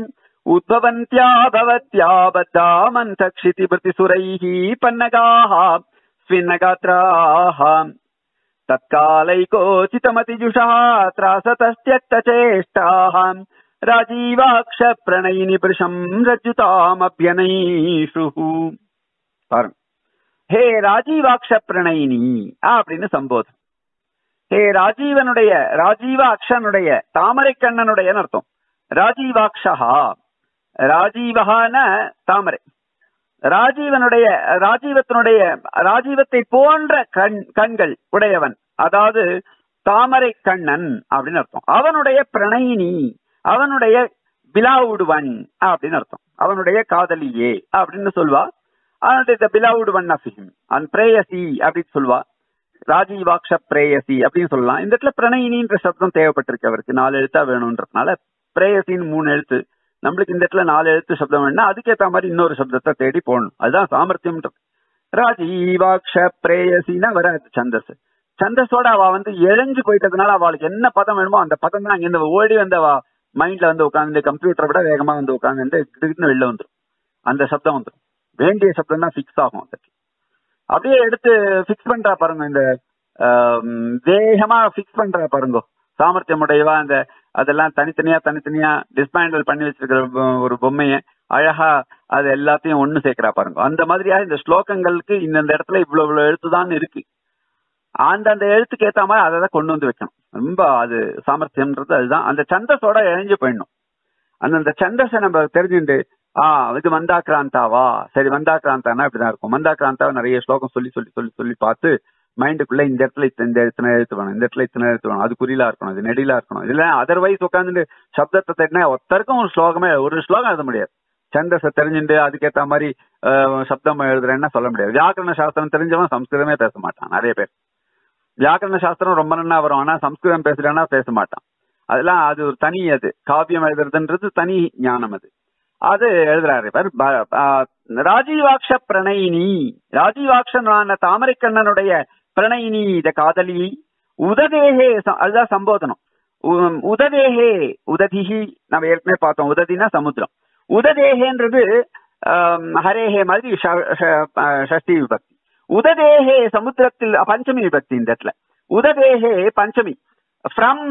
A: உத்பவந்தியா பவத்யா பத்தா மந்தக்ஷிதி பிரதிசுரைः பன்னகாः ஸ்வின்னகாத்ராः तत्कालैकोचितमतिजुषः त्रासतस्त्यक्तचेष्टाः ராஜீவாக்ஷ பிரணயினி புருஷம் ரஜுதாமபியனைஷுஹு பாருங்க ஹே ராஜீவாக்ஷ பிரணயினி அப்படின்னு சம்போதம். ஹே ராஜீவனுடைய ராஜீவ அக்ஷனுடைய தாமரை கண்ணனுடைய அர்த்தம். ராஜீவாக்ஷா ராஜீவகான தாமரை. ராஜீவனுடைய ராஜீவத்தினுடைய ராஜீவத்தை போன்ற கண் கண்கள் உடையவன். அதாவது தாமரை கண்ணன் அப்படின்னு அர்த்தம். அவனுடைய பிரணயினி அவனுடைய பிலாவுடுவன் அப்படின்னு அர்த்தம். அவனுடைய காதலியே அப்படின்னு சொல்வா and the beloved one of him and பிரேயசி அப்படின்னு சொல்லுவா ராஜீவாக்ஷ பிரேயசி அப்படின்னு சொல்லலாம் இந்த இடத்துல பிரணயினின்ற சப்தம் தேவைப்பட்டிருக்கு அவருக்கு நாலு எழுத்தா வேணும்ன்றதுனால பிரேயசின்னு மூணு எழுத்து நம்மளுக்கு இந்த இடத்துல நாலு எழுத்து சப்தம் வேணும்னா அதுக்கேற்ற மாதிரி இன்னொரு சப்தத்தை தேடி போகணும் அதுதான் சாமர்த்தியம்ன்றது ராஜீவாக்ஷ பிரேயசின்னா வராது சந்தஸ் சந்தஸோட அவ வந்து எழிஞ்சு போயிட்டதுனால அவளுக்கு என்ன பதம் வேணுமோ அந்த பதம் தான் அங்கிருந்து ஓடி வந்து அவ மைண்ட்ல வந்து உட்காந்து கம்ப்யூட்டரை விட வேகமா வந்து உட்காந்து திடீர்னு வெளில வந்துடும் அந்த சப்தம் வந்துடும் வேண்டிய சப்தம் தான் ஃபிக்ஸ் ஆகும் அதுக்கு. அப்படியே எடுத்து ஃபிக்ஸ் பண்றா பாருங்க இந்த வேகமா ஃபிக்ஸ் பண்றா பாருங்க. சாமர்த்தியம் உடையவா அந்த அதெல்லாம் தனித்தனியா தனித்தனியா டிஸ்பேண்டல் பண்ணி வச்சிருக்கிற ஒரு பொம்மைய அழகா அது எல்லாத்தையும் ஒண்ணு சேர்க்கிறா பாருங்க. அந்த மாதிரியா இந்த ஸ்லோகங்களுக்கு இந்தந்த இடத்துல இவ்வளவு இவ்வளவு எழுத்துதான் இருக்கு. அந்தந்த எழுத்துக்கு ஏத்த மாதிரி அதை தான் கொண்டு வந்து வைக்கணும். ரொம்ப அது சாமர்த்தியம்ன்றது அதுதான். அந்த சந்தஸோட இணைஞ்சு போயிடணும். அந்தந்த சந்தஸை நம்ம தெரிஞ்சுட்டு ஆஹ் இது மந்தாக்கிராந்தாவா சரி மந்தாக்கிராந்தானா இப்படிதான் இருக்கும். மந்தாக்கிராந்தாவை நிறைய ஸ்லோகம் சொல்லி சொல்லி சொல்லி சொல்லி பார்த்து மைண்டுக்குள்ள இந்த இடத்துல இந்த இத்தனை எழுத்து வேணும் இந்த இடத்துல இத்தனை எழுத்து வேணும் அது குறியிலா இருக்கணும் இது நெடிலா இருக்கணும். இதுல அதர்வைஸ் உட்காந்துட்டு சப்தத்தை தேடினா ஒருத்தருக்கும் ஒரு ஸ்லோகமே ஒரு ஸ்லோகம் எழுத முடியாது. சந்தஸை தெரிஞ்சுட்டு அதுக்கேற்ற மாதிரி சப்தம் எழுதுறேன்னா சொல்ல முடியாது. வியாக்கரண சாஸ்திரம் தெரிஞ்சவன் சம்ஸ்கிருதமே பேச மாட்டான் நிறைய பேர். வியாக்கரண சாஸ்திரம் ரொம்ப நன்னா வரும். ஆனா சம்ஸ்கிருதம் பேசுறேன்னா பேச மாட்டான். அதெல்லாம் அது ஒரு தனி அது. காவியம் எழுதுறதுன்றது தனி ஞானம் அது. அது எழுதுறாரு இவர். ராஜீவாக்ஷ பிரணயினி ராஜீவாக்ஷனான தாமரைக்கண்ணனுடைய பிரணயினி இத காதலி உததேகே அதுதான் சம்போதனம். உததேகே உததிஹி நம்ம ஏற்கனவே பார்த்தோம். உததினா சமுத்திரம். உததேகேன்றது ஹரேஹே மாதிரி ஷஷ்டி விபக்தி. உததேகே சமுத்திரத்தில் பஞ்சமி விபக்தி இந்த இடத்துல. உததேகே பஞ்சமி. ஃப்ரம்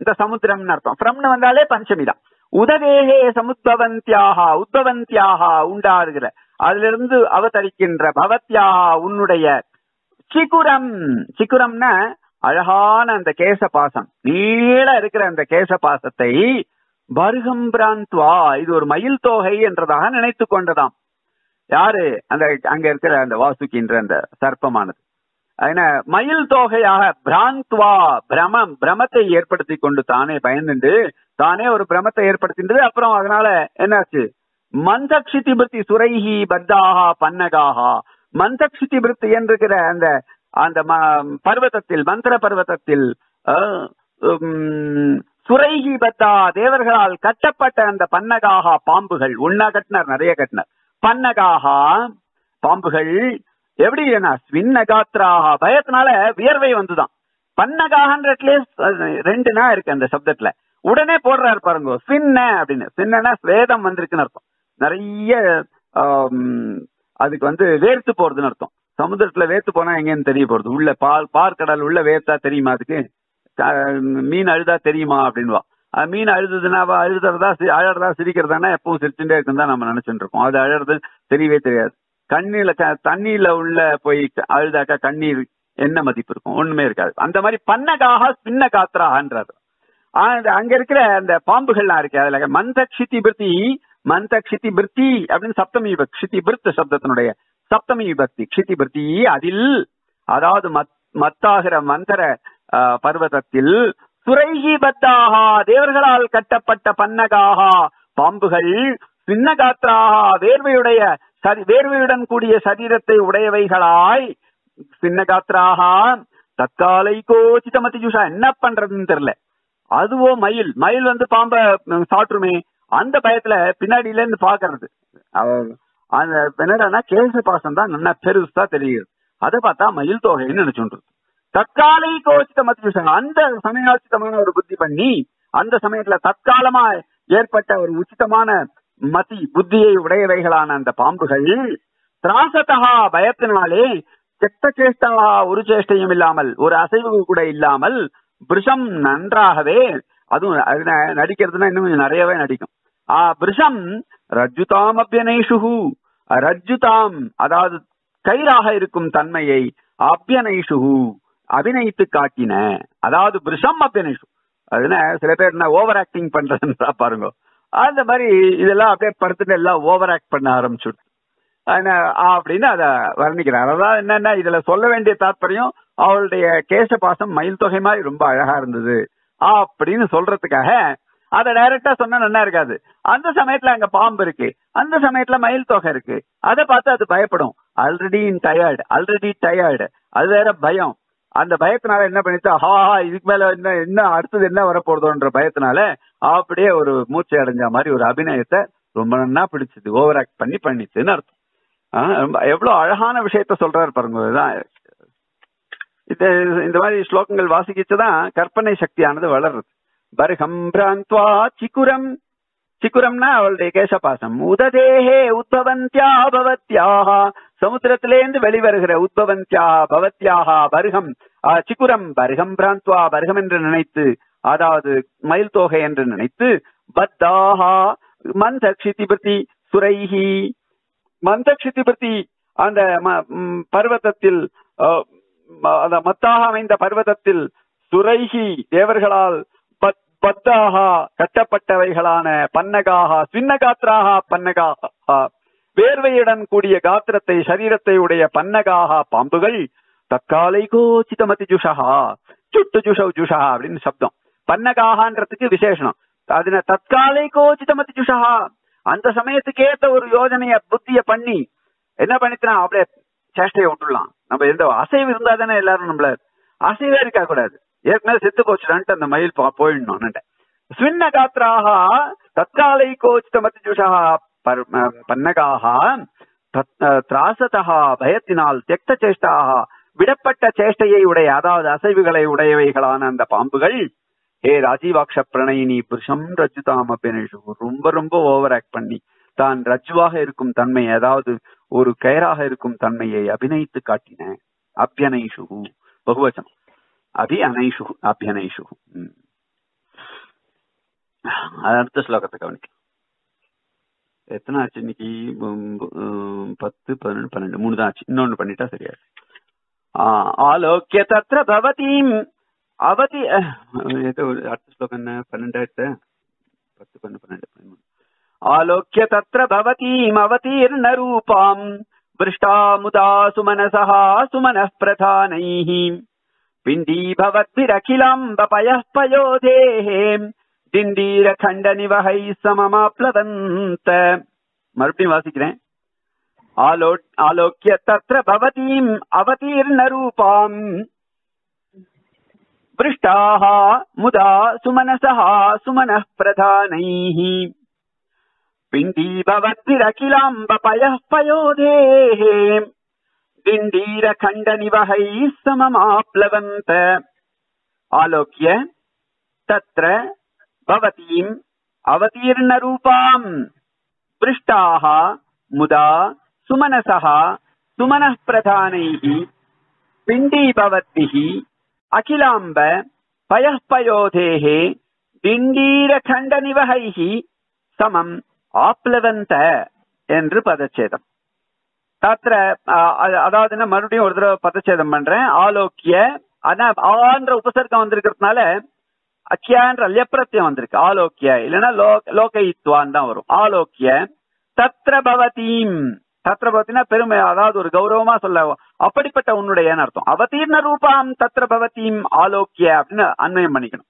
A: இந்த சமுத்திரம்னு அர்த்தம். ஃப்ரம்னு வந்தாலே பஞ்சமி தான். உதவேகே சமுத்பவந்தியாகா உத்பவந்தியாகா உண்டாருகிற. அதுல இருந்து அவதரிக்கின்ற பவத்யாகா உன்னுடைய சிக்குரம் சிக்குரம்னா அழகான அந்த கேச பாசம் நீள இருக்கிற அந்த கேச பாசத்தை பருகம் பிராந்த்வா இது ஒரு மயில் தோகை என்றதாக நினைத்து கொண்டதாம். யாரு? அந்த அங்க இருக்கிற அந்த வாசுகின்ற அந்த சர்ப்பமானது. என்ன? மயில் தோகையாக பிராந்த்வா பிரமம் பிரமத்தை ஏற்படுத்தி கொண்டு தானே பயந்துண்டு தானே ஒரு பிரமத்தை ஏற்படுத்தின்றது. அப்புறம் அதனால என்னாச்சு? மந்தக்ஷிதிபிருத்தி சுரைஹி பத்தாஹா பன்னகாஹா. மந்தக்ஷிதிபிருத்தி என்றிருக்கிற அந்த அந்த ம- பர்வதத்தில் மந்திர பர்வதத்தில் அஹ், சுரைஹி பத்தா தேவர்களால் கட்டப்பட்ட அந்த பன்னகாகா பாம்புகள். உண்ணா கட்டினார் நிறைய கட்டினார். பன்னகாகா பாம்புகள் எப்படி என்ன ஸ்வின்னகாத்ராகா பயத்தினால வியர்வை வந்துதான். பன்னகாகன்றதுலே ரெண்டு நா இருக்கு அந்த சப்தத்துல. உடனே போடுறாரு பாருங்க சின்ன அப்படின்னு. சின்னனா ஸ்வேதம் வந்திருக்குன்னு அர்த்தம். நிறைய அதுக்கு வந்து வேர்த்து போறதுன்னு அர்த்தம். சமுதிரத்துல வேர்த்து போனா எங்கன்னு தெரிய போறது. உள்ள பால் பார்க்கடல் உள்ள வேர்த்தா தெரியுமா அதுக்கு? மீன் அழுதா தெரியுமா அப்படின்வா அது மீன் அழுதுதுன்னா அழுதுறதா சி- அழறதா சிரிக்கிறதானா எப்பவும் சிரிச்சுட்டே இருக்குன்னு தான் நம்ம நினைச்சுட்டு இருக்கோம். அது அழறது தெரியவே தெரியாது. கண்ணில க- தண்ணியில உள்ள போய் அழுதாக்கா கண்ணீர் என்ன மதிப்பு இருக்கும்? ஒண்ணுமே இருக்காது. அந்த மாதிரி பண்ணகாக பின்ன காத்திராகன்றாரு அங்க இருக்கிற அந்த பாம்புகள்லாம் இருக்கு. அதுல மந்த க்ஷிதி பிருத்தி மந்த க்ஷிதி பிருத்தி அப்படின்னு சப்தமி விபக்தி க்ஷிதி பிருத்த சப்தத்தினுடைய சப்தமி விபக்தி க்ஷிதி பிருத்தி அதில் அதாவது மத்- மத்தாகிற மந்தர ஆஹ், பர்வதத்தில் சுரைகி பத்தாகா தேவர்களால் கட்டப்பட்ட பன்னகாகா பாம்புகள் சின்ன சின்னகாத்ராகா வேர்வையுடைய சரி வேர்வையுடன் கூடிய சரீரத்தை உடையவைகளாய் சின்ன காத்திராகா தற்காலை கோச்சிதமதி ஜூஷா என்ன பண்றதுன்னு தெரியல. அதுவோ மயில். மயில் வந்து பாம்ப சாற்றுமே அந்த பயத்துல பின்னாடியில இருந்து பாக்குறது. அந்த என்னடான்னா கேச பாசம் தான் நல்லா பெருசா தெரியுது. அதை பார்த்தா மயில் தொகைன்னு நினைச்சுட்டு தற்காலிக கோச்சித்த மத்திய அந்த சமயோச்சிதமான ஒரு புத்தி பண்ணி அந்த சமயத்துல தற்காலமா ஏற்பட்ட ஒரு உச்சிதமான மதி புத்தியை உடையவைகளான அந்த பாம்புகள் திராசத்தகா பயத்தினாலே செத்த சேஷ்டா ஒரு சேஷ்டையும் இல்லாமல் ஒரு அசைவு கூட இல்லாமல் பிரிஷம் நன்றாகவே அதுவும் நடிக்கிறதுனா இன்னும் கொஞ்சம் நிறையவே நடிக்கும். ஆ பிரிஷம் ரஜ்ஜுதாம் அபியனைஷுகு ரஜ்ஜுதாம் அதாவது கயிறாக இருக்கும் தன்மையை அபியனைஷுகு அபிநயித்து காட்டின அதாவது பிரிஷம் அபியனைஷு. அதுனா சில பேர் என்ன ஓவர் ஆக்டிங் பண்றதுன்னு பாருங்க. அந்த மாதிரி இதெல்லாம் அப்படியே படுத்துட்டு எல்லாம் ஓவர் ஆக்ட் பண்ண ஆரம்பிச்சுட்டு அப்படின்னு அத வர்ணிக்கிறார். அதாவது என்னன்னா இதுல சொல்ல வேண்டிய தாற்பயம் அவளுடைய கேச பாசம் மயில் தொகை மாதிரி ரொம்ப அழகா இருந்தது. அப்படின்னு சொல்றதுக்காக அத டைரக்டா சொன்னா நல்லா இருக்காது. அந்த சமயத்துல அங்க பாம்பு இருக்கு. அந்த சமயத்துல மயில் தொகை இருக்கு. அதை பார்த்து அது பயப்படும். Already in tired already tired அது வேற பயம். அந்த பயத்தினால என்ன பண்ணிட்டு ஹா ஹா இதுக்கு மேல என்ன என்ன அடுத்தது என்ன வரப்போறதோன்ற பயத்தினால அப்படியே ஒரு மூச்சை அடைஞ்ச மாதிரி ஒரு அபிநயத்தை ரொம்ப நன்னா பிடிச்சது. ஓவர் ஆக்ட் பண்ணி பண்ணிச்சுன்னு அர்த்தம். ரொம்ப எவ்வளவு அழகான விஷயத்த சொல்றாரு பாருங்க இதுதான். இந்த மாதிரி ஸ்லோகங்கள் வாசிக்கிச்சுதான் கற்பனை சக்தியானது வளருது பர்ஹம் பிராந்த்வா சிக்குரம் சிக்குரம்னா அவளுடைய கேசபாசம். உததேஹே உத்பவந்தியா பவத்யாக சமுத்திரத்திலேந்து வெளிவருகிற உத்பவந்தியா பவத்யாக பருகம் சிக்குரம் பர்ஹம் பிராந்த்வா பருகம் என்று நினைத்து அதாவது மயில் தோகை என்று நினைத்து பத்தாஹா மந்த க்ஷிதிபதி சுரைஹி. மந்த க்ஷிதிபதி அந்த ம- மத்தாக அமைந்த பர்வதத்தில் சுரைஹி தேவர்களால் பத்தாகா கட்டப்பட்டவைகளான பன்னகாகா சின்னகாத்ராகா பன்னகாகா. வேர்வையுடன் கூடிய காத்திரத்தை சரீரத்தை உடைய பன்னகாகா பாம்புகள் தற்காலை கோச்சிதமதி ஜுஷஹா சுட்டு ஜுஷவ் ஜுஷஹா அப்படின்னு சப்தம். பன்னகாகான்றதுக்கு விசேஷனம். அதுல தற்காலை கோச்சிதமதி ஜுஷஹா. அந்த சமயத்துக்கு ஏத்த ஒரு யோஜனைய புத்திய பண்ணி என்ன பண்ணித்தனா அப்படியே சேஷ்டையை விட்டுடலாம். நம்ம எந்த அசைவு இருந்தா தானே எல்லாரும் நம்மள அசைவே இருக்கா கூடாது ஏற்கனவே செத்து போச்சுடான்ட்டு அந்த மயில் போயிடணும் ஸ்வின்ன காத்திராக தற்காலை கோச்சித மத்திஜுஷா பன்னகாக திராசதா பயத்தினால் தெக்த சேஷ்டாக விடப்பட்ட சேஷ்டையை உடைய அதாவது அசைவுகளை உடையவைகளான அந்த பாம்புகள் ஏ ராஜீவாக்ஷ பிரணயினி புருஷம் ரஜுதாம் அபினேஷு ரொம்ப ரொம்ப ஓவர் ஆக்ட் பண்ணி தான் ரஜுவாக இருக்கும் தன்மை அதாவது ஒரு கயராக இருக்கும் தன்மையை அபிநயித்து காட்டின அபியனைஷு பகுவச்சனம் அபி அனைஷு அபியனைஷு அடுத்த ஸ்லோகத்தை கவனிக்க. எத்தனை ஆச்சு இன்னைக்கு? பத்து பதினொன்று பன்னெண்டு. மூணு தான் ஆச்சு. இன்னொன்னு பண்ணிட்டா சரியா ஆலோக்கிய தத்ர பவதீம். அவதி அடுத்த ஸ்லோகம் என்ன? பன்னெண்டாயிரத்து? பத்து பன்னெண்டு பன்னெண்டு பதிமூணு. ఆలోక్య తత్ర భవతీమవతీర్ణ రూపాం ముదా సుమనస సుమనః ప్రధానై పిండీభవద్భిరఖిలాంబపయ దిండీర ఖండ నివహై సమమాప్లవంత. మరుపుని వాసిக்கிறேன் ఆలో ఆలోక్య తత్ర భవతీం అవతీర్ణ రూపాం పృష్టాః ముదా సుమనసః సుమనః ప్రధానైః पिण्डीभवद्विरखिलाम्ब पयः पयोधेः दिण्डीरखण्डनिवहैः सममाप्लवन्त आलोक्य तत्र भवतीम् अवतीर्णरूपाम् पृष्टाः मुदा सुमनसः सुमनः प्रधानैः पिण्डीभवद्भिः अखिलाम्ब पयः पयोधेः दिण्डीरखण्डनिवहैः समम् ஆப்லவந்த என்று பதச்சேதம். தத்திர அதாவது மறுபடியும் ஒரு தடவை பதச்சேதம் பண்றேன். ஆலோக்கிய ஆனா ஆன்ற உபசர்க்கம் வந்திருக்கிறதுனால அக்கியான்ற லெப்ரத்தியம் வந்திருக்கு. ஆலோக்கிய இல்லைன்னா லோகயித்வான் தான் வரும். ஆலோக்கிய தத்ர பவதீம் தத்ர பவத்தினா பெருமை அதாவது ஒரு கௌரவமா சொல்ல அப்படிப்பட்ட உன்னுடைய அர்த்தம். அவதீர்ண ரூபாம் தத்ர பவதீம் ஆலோக்கிய அப்படின்னு அன்வயம் பண்ணிக்கணும்.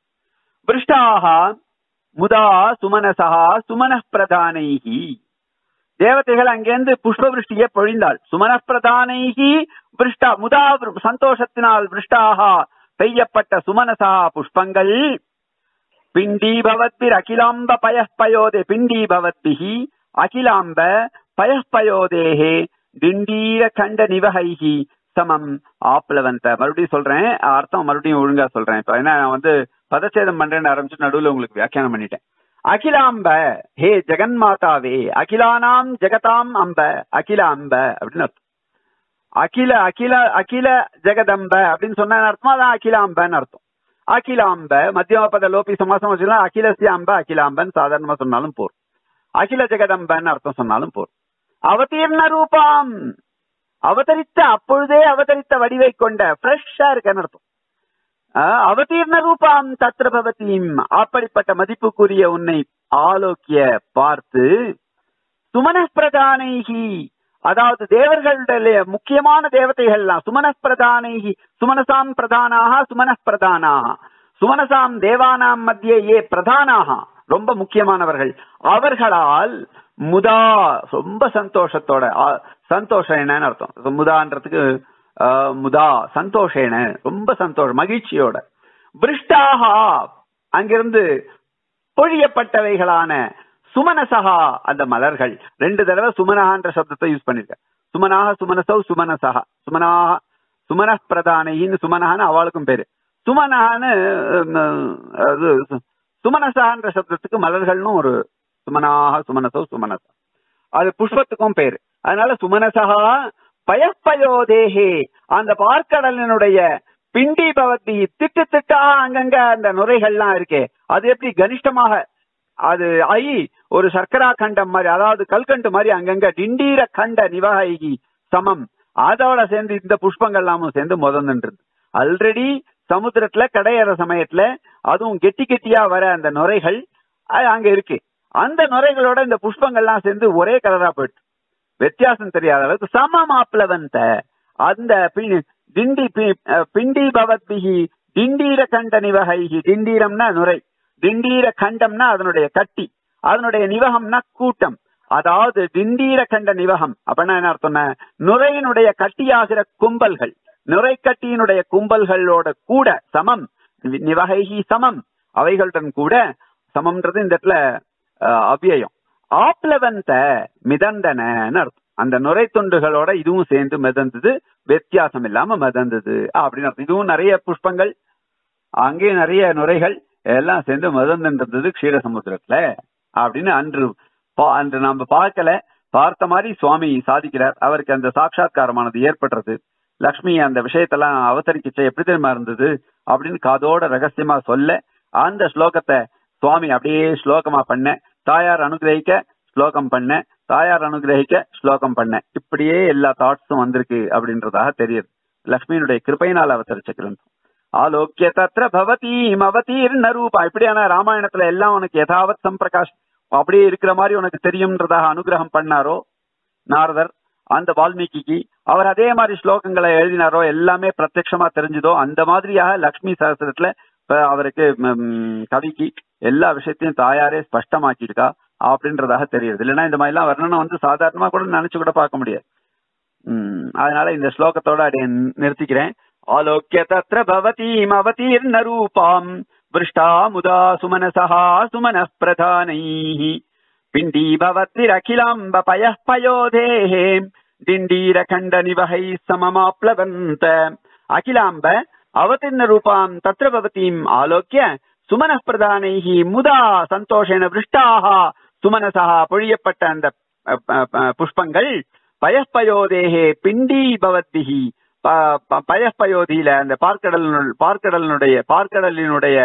A: பிருஷ்டாக முதா சுமனசா சுமன பிரதானைகி தேவதைகள் அங்கேருந்து புஷ்பவிருஷ்டியை பொழிந்தாள். சுமன பிரதானைகி முதா சந்தோஷத்தினால் விருஷ்டாக பெய்யப்பட்ட சுமனசா புஷ்பங்கள். பிண்டீபவத்பிர் அகிலாம்ப பயப்பயோதே பிண்டீபவத்பிகி அகிலாம்ப பயப்பயோதேகே திண்டீர கண்ட நிவகைகி சமம் ஆப்லவந்த மறுபடியும் சொல்றேன் அர்த்தம் மறுபடியும் ஒழுங்கா சொல்றேன். இப்ப ஏன்னா நான் வந்து பதச்சேதம் பண்றேன்னு ஆரம்பிச்சு நடுவுல உங்களுக்கு வியாக்கியானம் பண்ணிட்டேன். அகிலாம்ப ஹே ஜெகன் மாதாவே அகிலானாம் ஜெகதாம் அம்ப அகில அம்ப அப்படின்னு அர்த்தம். அகில அகில அகில ஜெகதம்ப அப்படின்னு சொன்ன அர்த்தம்? அதான் அகிலாம்பன்னு அர்த்தம். அகிலாம்ப மத்தியம பத லோபி சமாசம் வச்சுன்னா அகிலசிய அம்ப அகிலாம்பன் சாதாரணமா சொன்னாலும் போர். அகில ஜெகதம்பன்னு அர்த்தம் சொன்னாலும் போர். அவதீர்ண ரூபாம். அவதரித்த அப்பொழுதே அவதரித்த வடிவை கொண்ட ஃப்ரெஷ்ஷா இருக்கன்னு அர்த்தம். அவதீர்ண ரூபாம் தத்ர பவதீம். அப்படிப்பட்ட மதிப்புக்குரிய உன்னை ஆலோக்கிய பார்த்து சுமன பிரதானைகி அதாவது தேவர்களுடைய முக்கியமான தேவதைகள்லாம் சுமன பிரதானைகி சுமனசாம் பிரதானாக சுமன பிரதானாக சுமனசாம் தேவானாம் மத்திய ஏ பிரதானாக ரொம்ப முக்கியமானவர்கள். அவர்களால் முதா ரொம்ப சந்தோஷத்தோட சந்தோஷம் என்னன்னு அர்த்தம். முதான்றதுக்கு முதா சந்தோஷேன ரொம்ப சந்தோஷம் மகிழ்ச்சியோட. பிருஷ்டாகா அங்கிருந்து பொழியப்பட்டவைகளான சுமனசகா அந்த மலர்கள். ரெண்டு தடவை சுமனகான்ற சப்தத்தை யூஸ் பண்ணிருக்க. சுமனாக சுமனசௌ சுமனசகா சுமனாக சுமன பிரதானின்னு சுமனகான்னு அவளுக்கும் பேரு. சுமனகான்னு அது சுமனசான்ற சப்தத்துக்கு மலர்கள்னு ஒரு சுமனாக சுமனசோ சுமனசா. அது புஷ்பத்துக்கும் பேரு. அதனால சுமனசகா பயப்பயோதேகே. அந்த பார்க்கடலினுடைய பிண்டி பவத்தி திட்டு திட்டா அங்கங்க அந்த நுரைகள்லாம் இருக்கே. அது எப்படி கனிஷ்டமாக அது ஐ ஒரு சர்க்கரா கண்டம் மாதிரி அதாவது கல்கண்டு மாதிரி அங்கங்க டிண்டீர கண்ட நிவகி சமம். அதோட சேர்ந்து இந்த புஷ்பங்கள் எல்லாமும் சேர்ந்து முதந்துன்றது ஆல்ரெடி சமுத்திரத்துல கடையற சமயத்துல அதுவும் கெட்டி கெட்டியா வர அந்த நுரைகள் அங்க இருக்கு. அந்த நுரைகளோட இந்த புஷ்பங்கள்லாம் சேர்ந்து ஒரே கலரா போயிட்டு வித்தியாசம் தெரியாத அளவுக்கு சமமாப்ளவந்த அந்த திண்டி பிண்டி பவத்பிகி திண்டீர கண்ட நிவகைகி திண்டீரம்னா நுரை. திண்டீர கண்டம்னா அதனுடைய கட்டி. அதனுடைய நிவகம்னா கூட்டம். அதாவது திண்டீர கண்ட நிவகம். அப்படின்னா என்ன அர்த்தம் நுரையினுடைய கட்டியாகிற கும்பல்கள். நுரை கட்டியினுடைய கும்பல்களோட கூட சமம். நிவகைகி சமம். அவைகளுடன் கூட சமம்ன்றது இந்த இடத்துல அவ்வியம் ஆப்லவந்த மிதந்தனன்னு அர்த்தம். அந்த நுரை துண்டுகளோட இதுவும் சேர்ந்து மிதந்தது வித்தியாசம் இல்லாம மிதந்தது அப்படின்னு அர்த்தம். இதுவும் நிறைய புஷ்பங்கள் அங்கேயும் நிறைய நுரைகள் எல்லாம் சேர்ந்து மிதந்துன்றது க்ஷீரசமுத்திரத்துல அப்படின்னு அன்று அன்று நம்ம பார்க்கல. பார்த்த மாதிரி சுவாமி சாதிக்கிறார். அவருக்கு அந்த சாட்சா்காரமானது ஏற்படுறது லக்ஷ்மி அந்த விஷயத்தெல்லாம் அவசரிக்கிச்ச எப்படி தெரியுமா இருந்தது அப்படின்னு காதோட ரகசியமா சொல்ல அந்த ஸ்லோகத்தை சுவாமி அப்படியே ஸ்லோகமா பண்ண தாயார் அனுகிரகிக்க ஸ்லோகம் பண்ண தாயார் அனுகிரகிக்க ஸ்லோகம் பண்ண. இப்படியே எல்லா தாட்ஸும் வந்திருக்கு அப்படின்றதாக தெரியுது. லக்ஷ்மியினுடைய கிருப்பையினால் அவதரிச்ச கிரந்தம். ஆலோக்கிய தத்ர பவதீம் அவதீர்ண ரூபா இப்படியான ராமாயணத்துல எல்லாம் உனக்கு யதாவத் சம்பிரகாஷ் அப்படியே இருக்கிற மாதிரி உனக்கு தெரியும்ன்றதாக அனுகிரகம் பண்ணாரோ? நாரதர் அந்த வால்மீகிக்கு அவர் அதே மாதிரி ஸ்லோகங்களை எழுதினாரோ? எல்லாமே பிரத்யட்சமா தெரிஞ்சதோ? அந்த மாதிரியாக லக்ஷ்மி சகசிரத்துல அவருக்கு கவிக்கு எல்லா விஷயத்தையும் தாயாரே ஸ்பஷ்டமாக்கியிருக்கா அப்படின்றதாக தெரியுது. இல்லைன்னா இந்த மாதிரி எல்லாம் வர்ணனை வந்து சாதாரணமா கூட நினைச்சு கூட பார்க்க முடியாது. உம் அதனால இந்த ஸ்லோகத்தோட அப்படியே நிறுத்திக்கிறேன். ஆலோக்கிய தத்ர பவதீம் அவதீர்ண ரூபாம் விருஷ்டா முதா சுமனசா சுமன பிரதானை பிண்டி பய பயः பயோதேः டிண்டீரகண்ட நிவகை சமமாப்ளவந்த. அகிலாம்ப அவதீர்ண ரூபாம் தத்ர பவதீம் ஆலோக்கிய சுமன பிரதானைः முதா சந்தோஷேன விருஷ்டாக சுமனசா பொழியப்பட்ட அந்த புஷ்பங்கள் பயப்பயோதேகே பிண்டி பவத்திகி பயப்பயோதியில அந்த பார்க்கடல் பார்க்கடலினுடைய பார்க்கடலினுடைய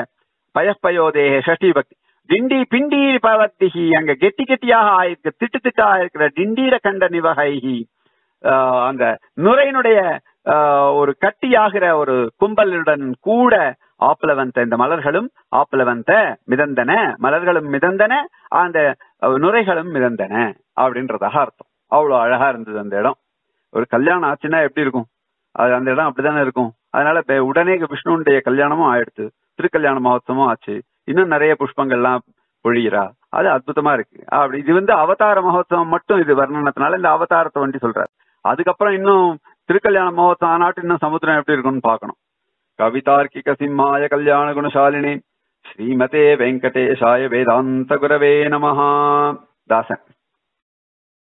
A: பயப்பயோதேகே ஷஷ்டி பக்தி. டிண்டி பிண்டி பவத்திகி அங்க கெட்டி கெட்டியாக ஆயிருக்கு திட்டு திட்டா இருக்கிற டிண்டீர கண்ட நிவகைகி அந்த நுரையினுடைய ஒரு கட்டியாகிற ஒரு கும்பலுடன் கூட ஆப்லவந்த இந்த மலர்களும் ஆப்லவந்த மிதந்தன மலர்களும் மிதந்தன அந்த நுரைகளும் மிதந்தன அப்படின்றதாக அர்த்தம். அவ்வளவு அழகா இருந்தது அந்த இடம். ஒரு கல்யாணம் ஆச்சுன்னா எப்படி இருக்கும்? அது அந்த இடம் அப்படித்தானே இருக்கும்? அதனால உடனே விஷ்ணுனுடைய கல்யாணமும் ஆயிடுத்து திருக்கல்யாண மகோத்சவமும் ஆச்சு. இன்னும் நிறைய புஷ்பங்கள்லாம் பொழிகிறா அது அற்புதமா இருக்கு. அப்படி இது வந்து அவதார மகோத்சவம் மட்டும் இது வர்ணனத்தினால இந்த அவதாரத்தை வண்டி சொல்றாரு. அதுக்கப்புறம் இன்னும் திருக்கல்யாண மகோத்சவம் ஆனாட்டு இன்னும் சமுத்திரம் எப்படி இருக்கும்னு பார்க்கணும் கவிதார்க்கிக சிம்மாய கல்யாண குணசாலினி ஸ்ரீமதே வெங்கடேஷாய வேதாந்த குரவே நமஹா தாசன்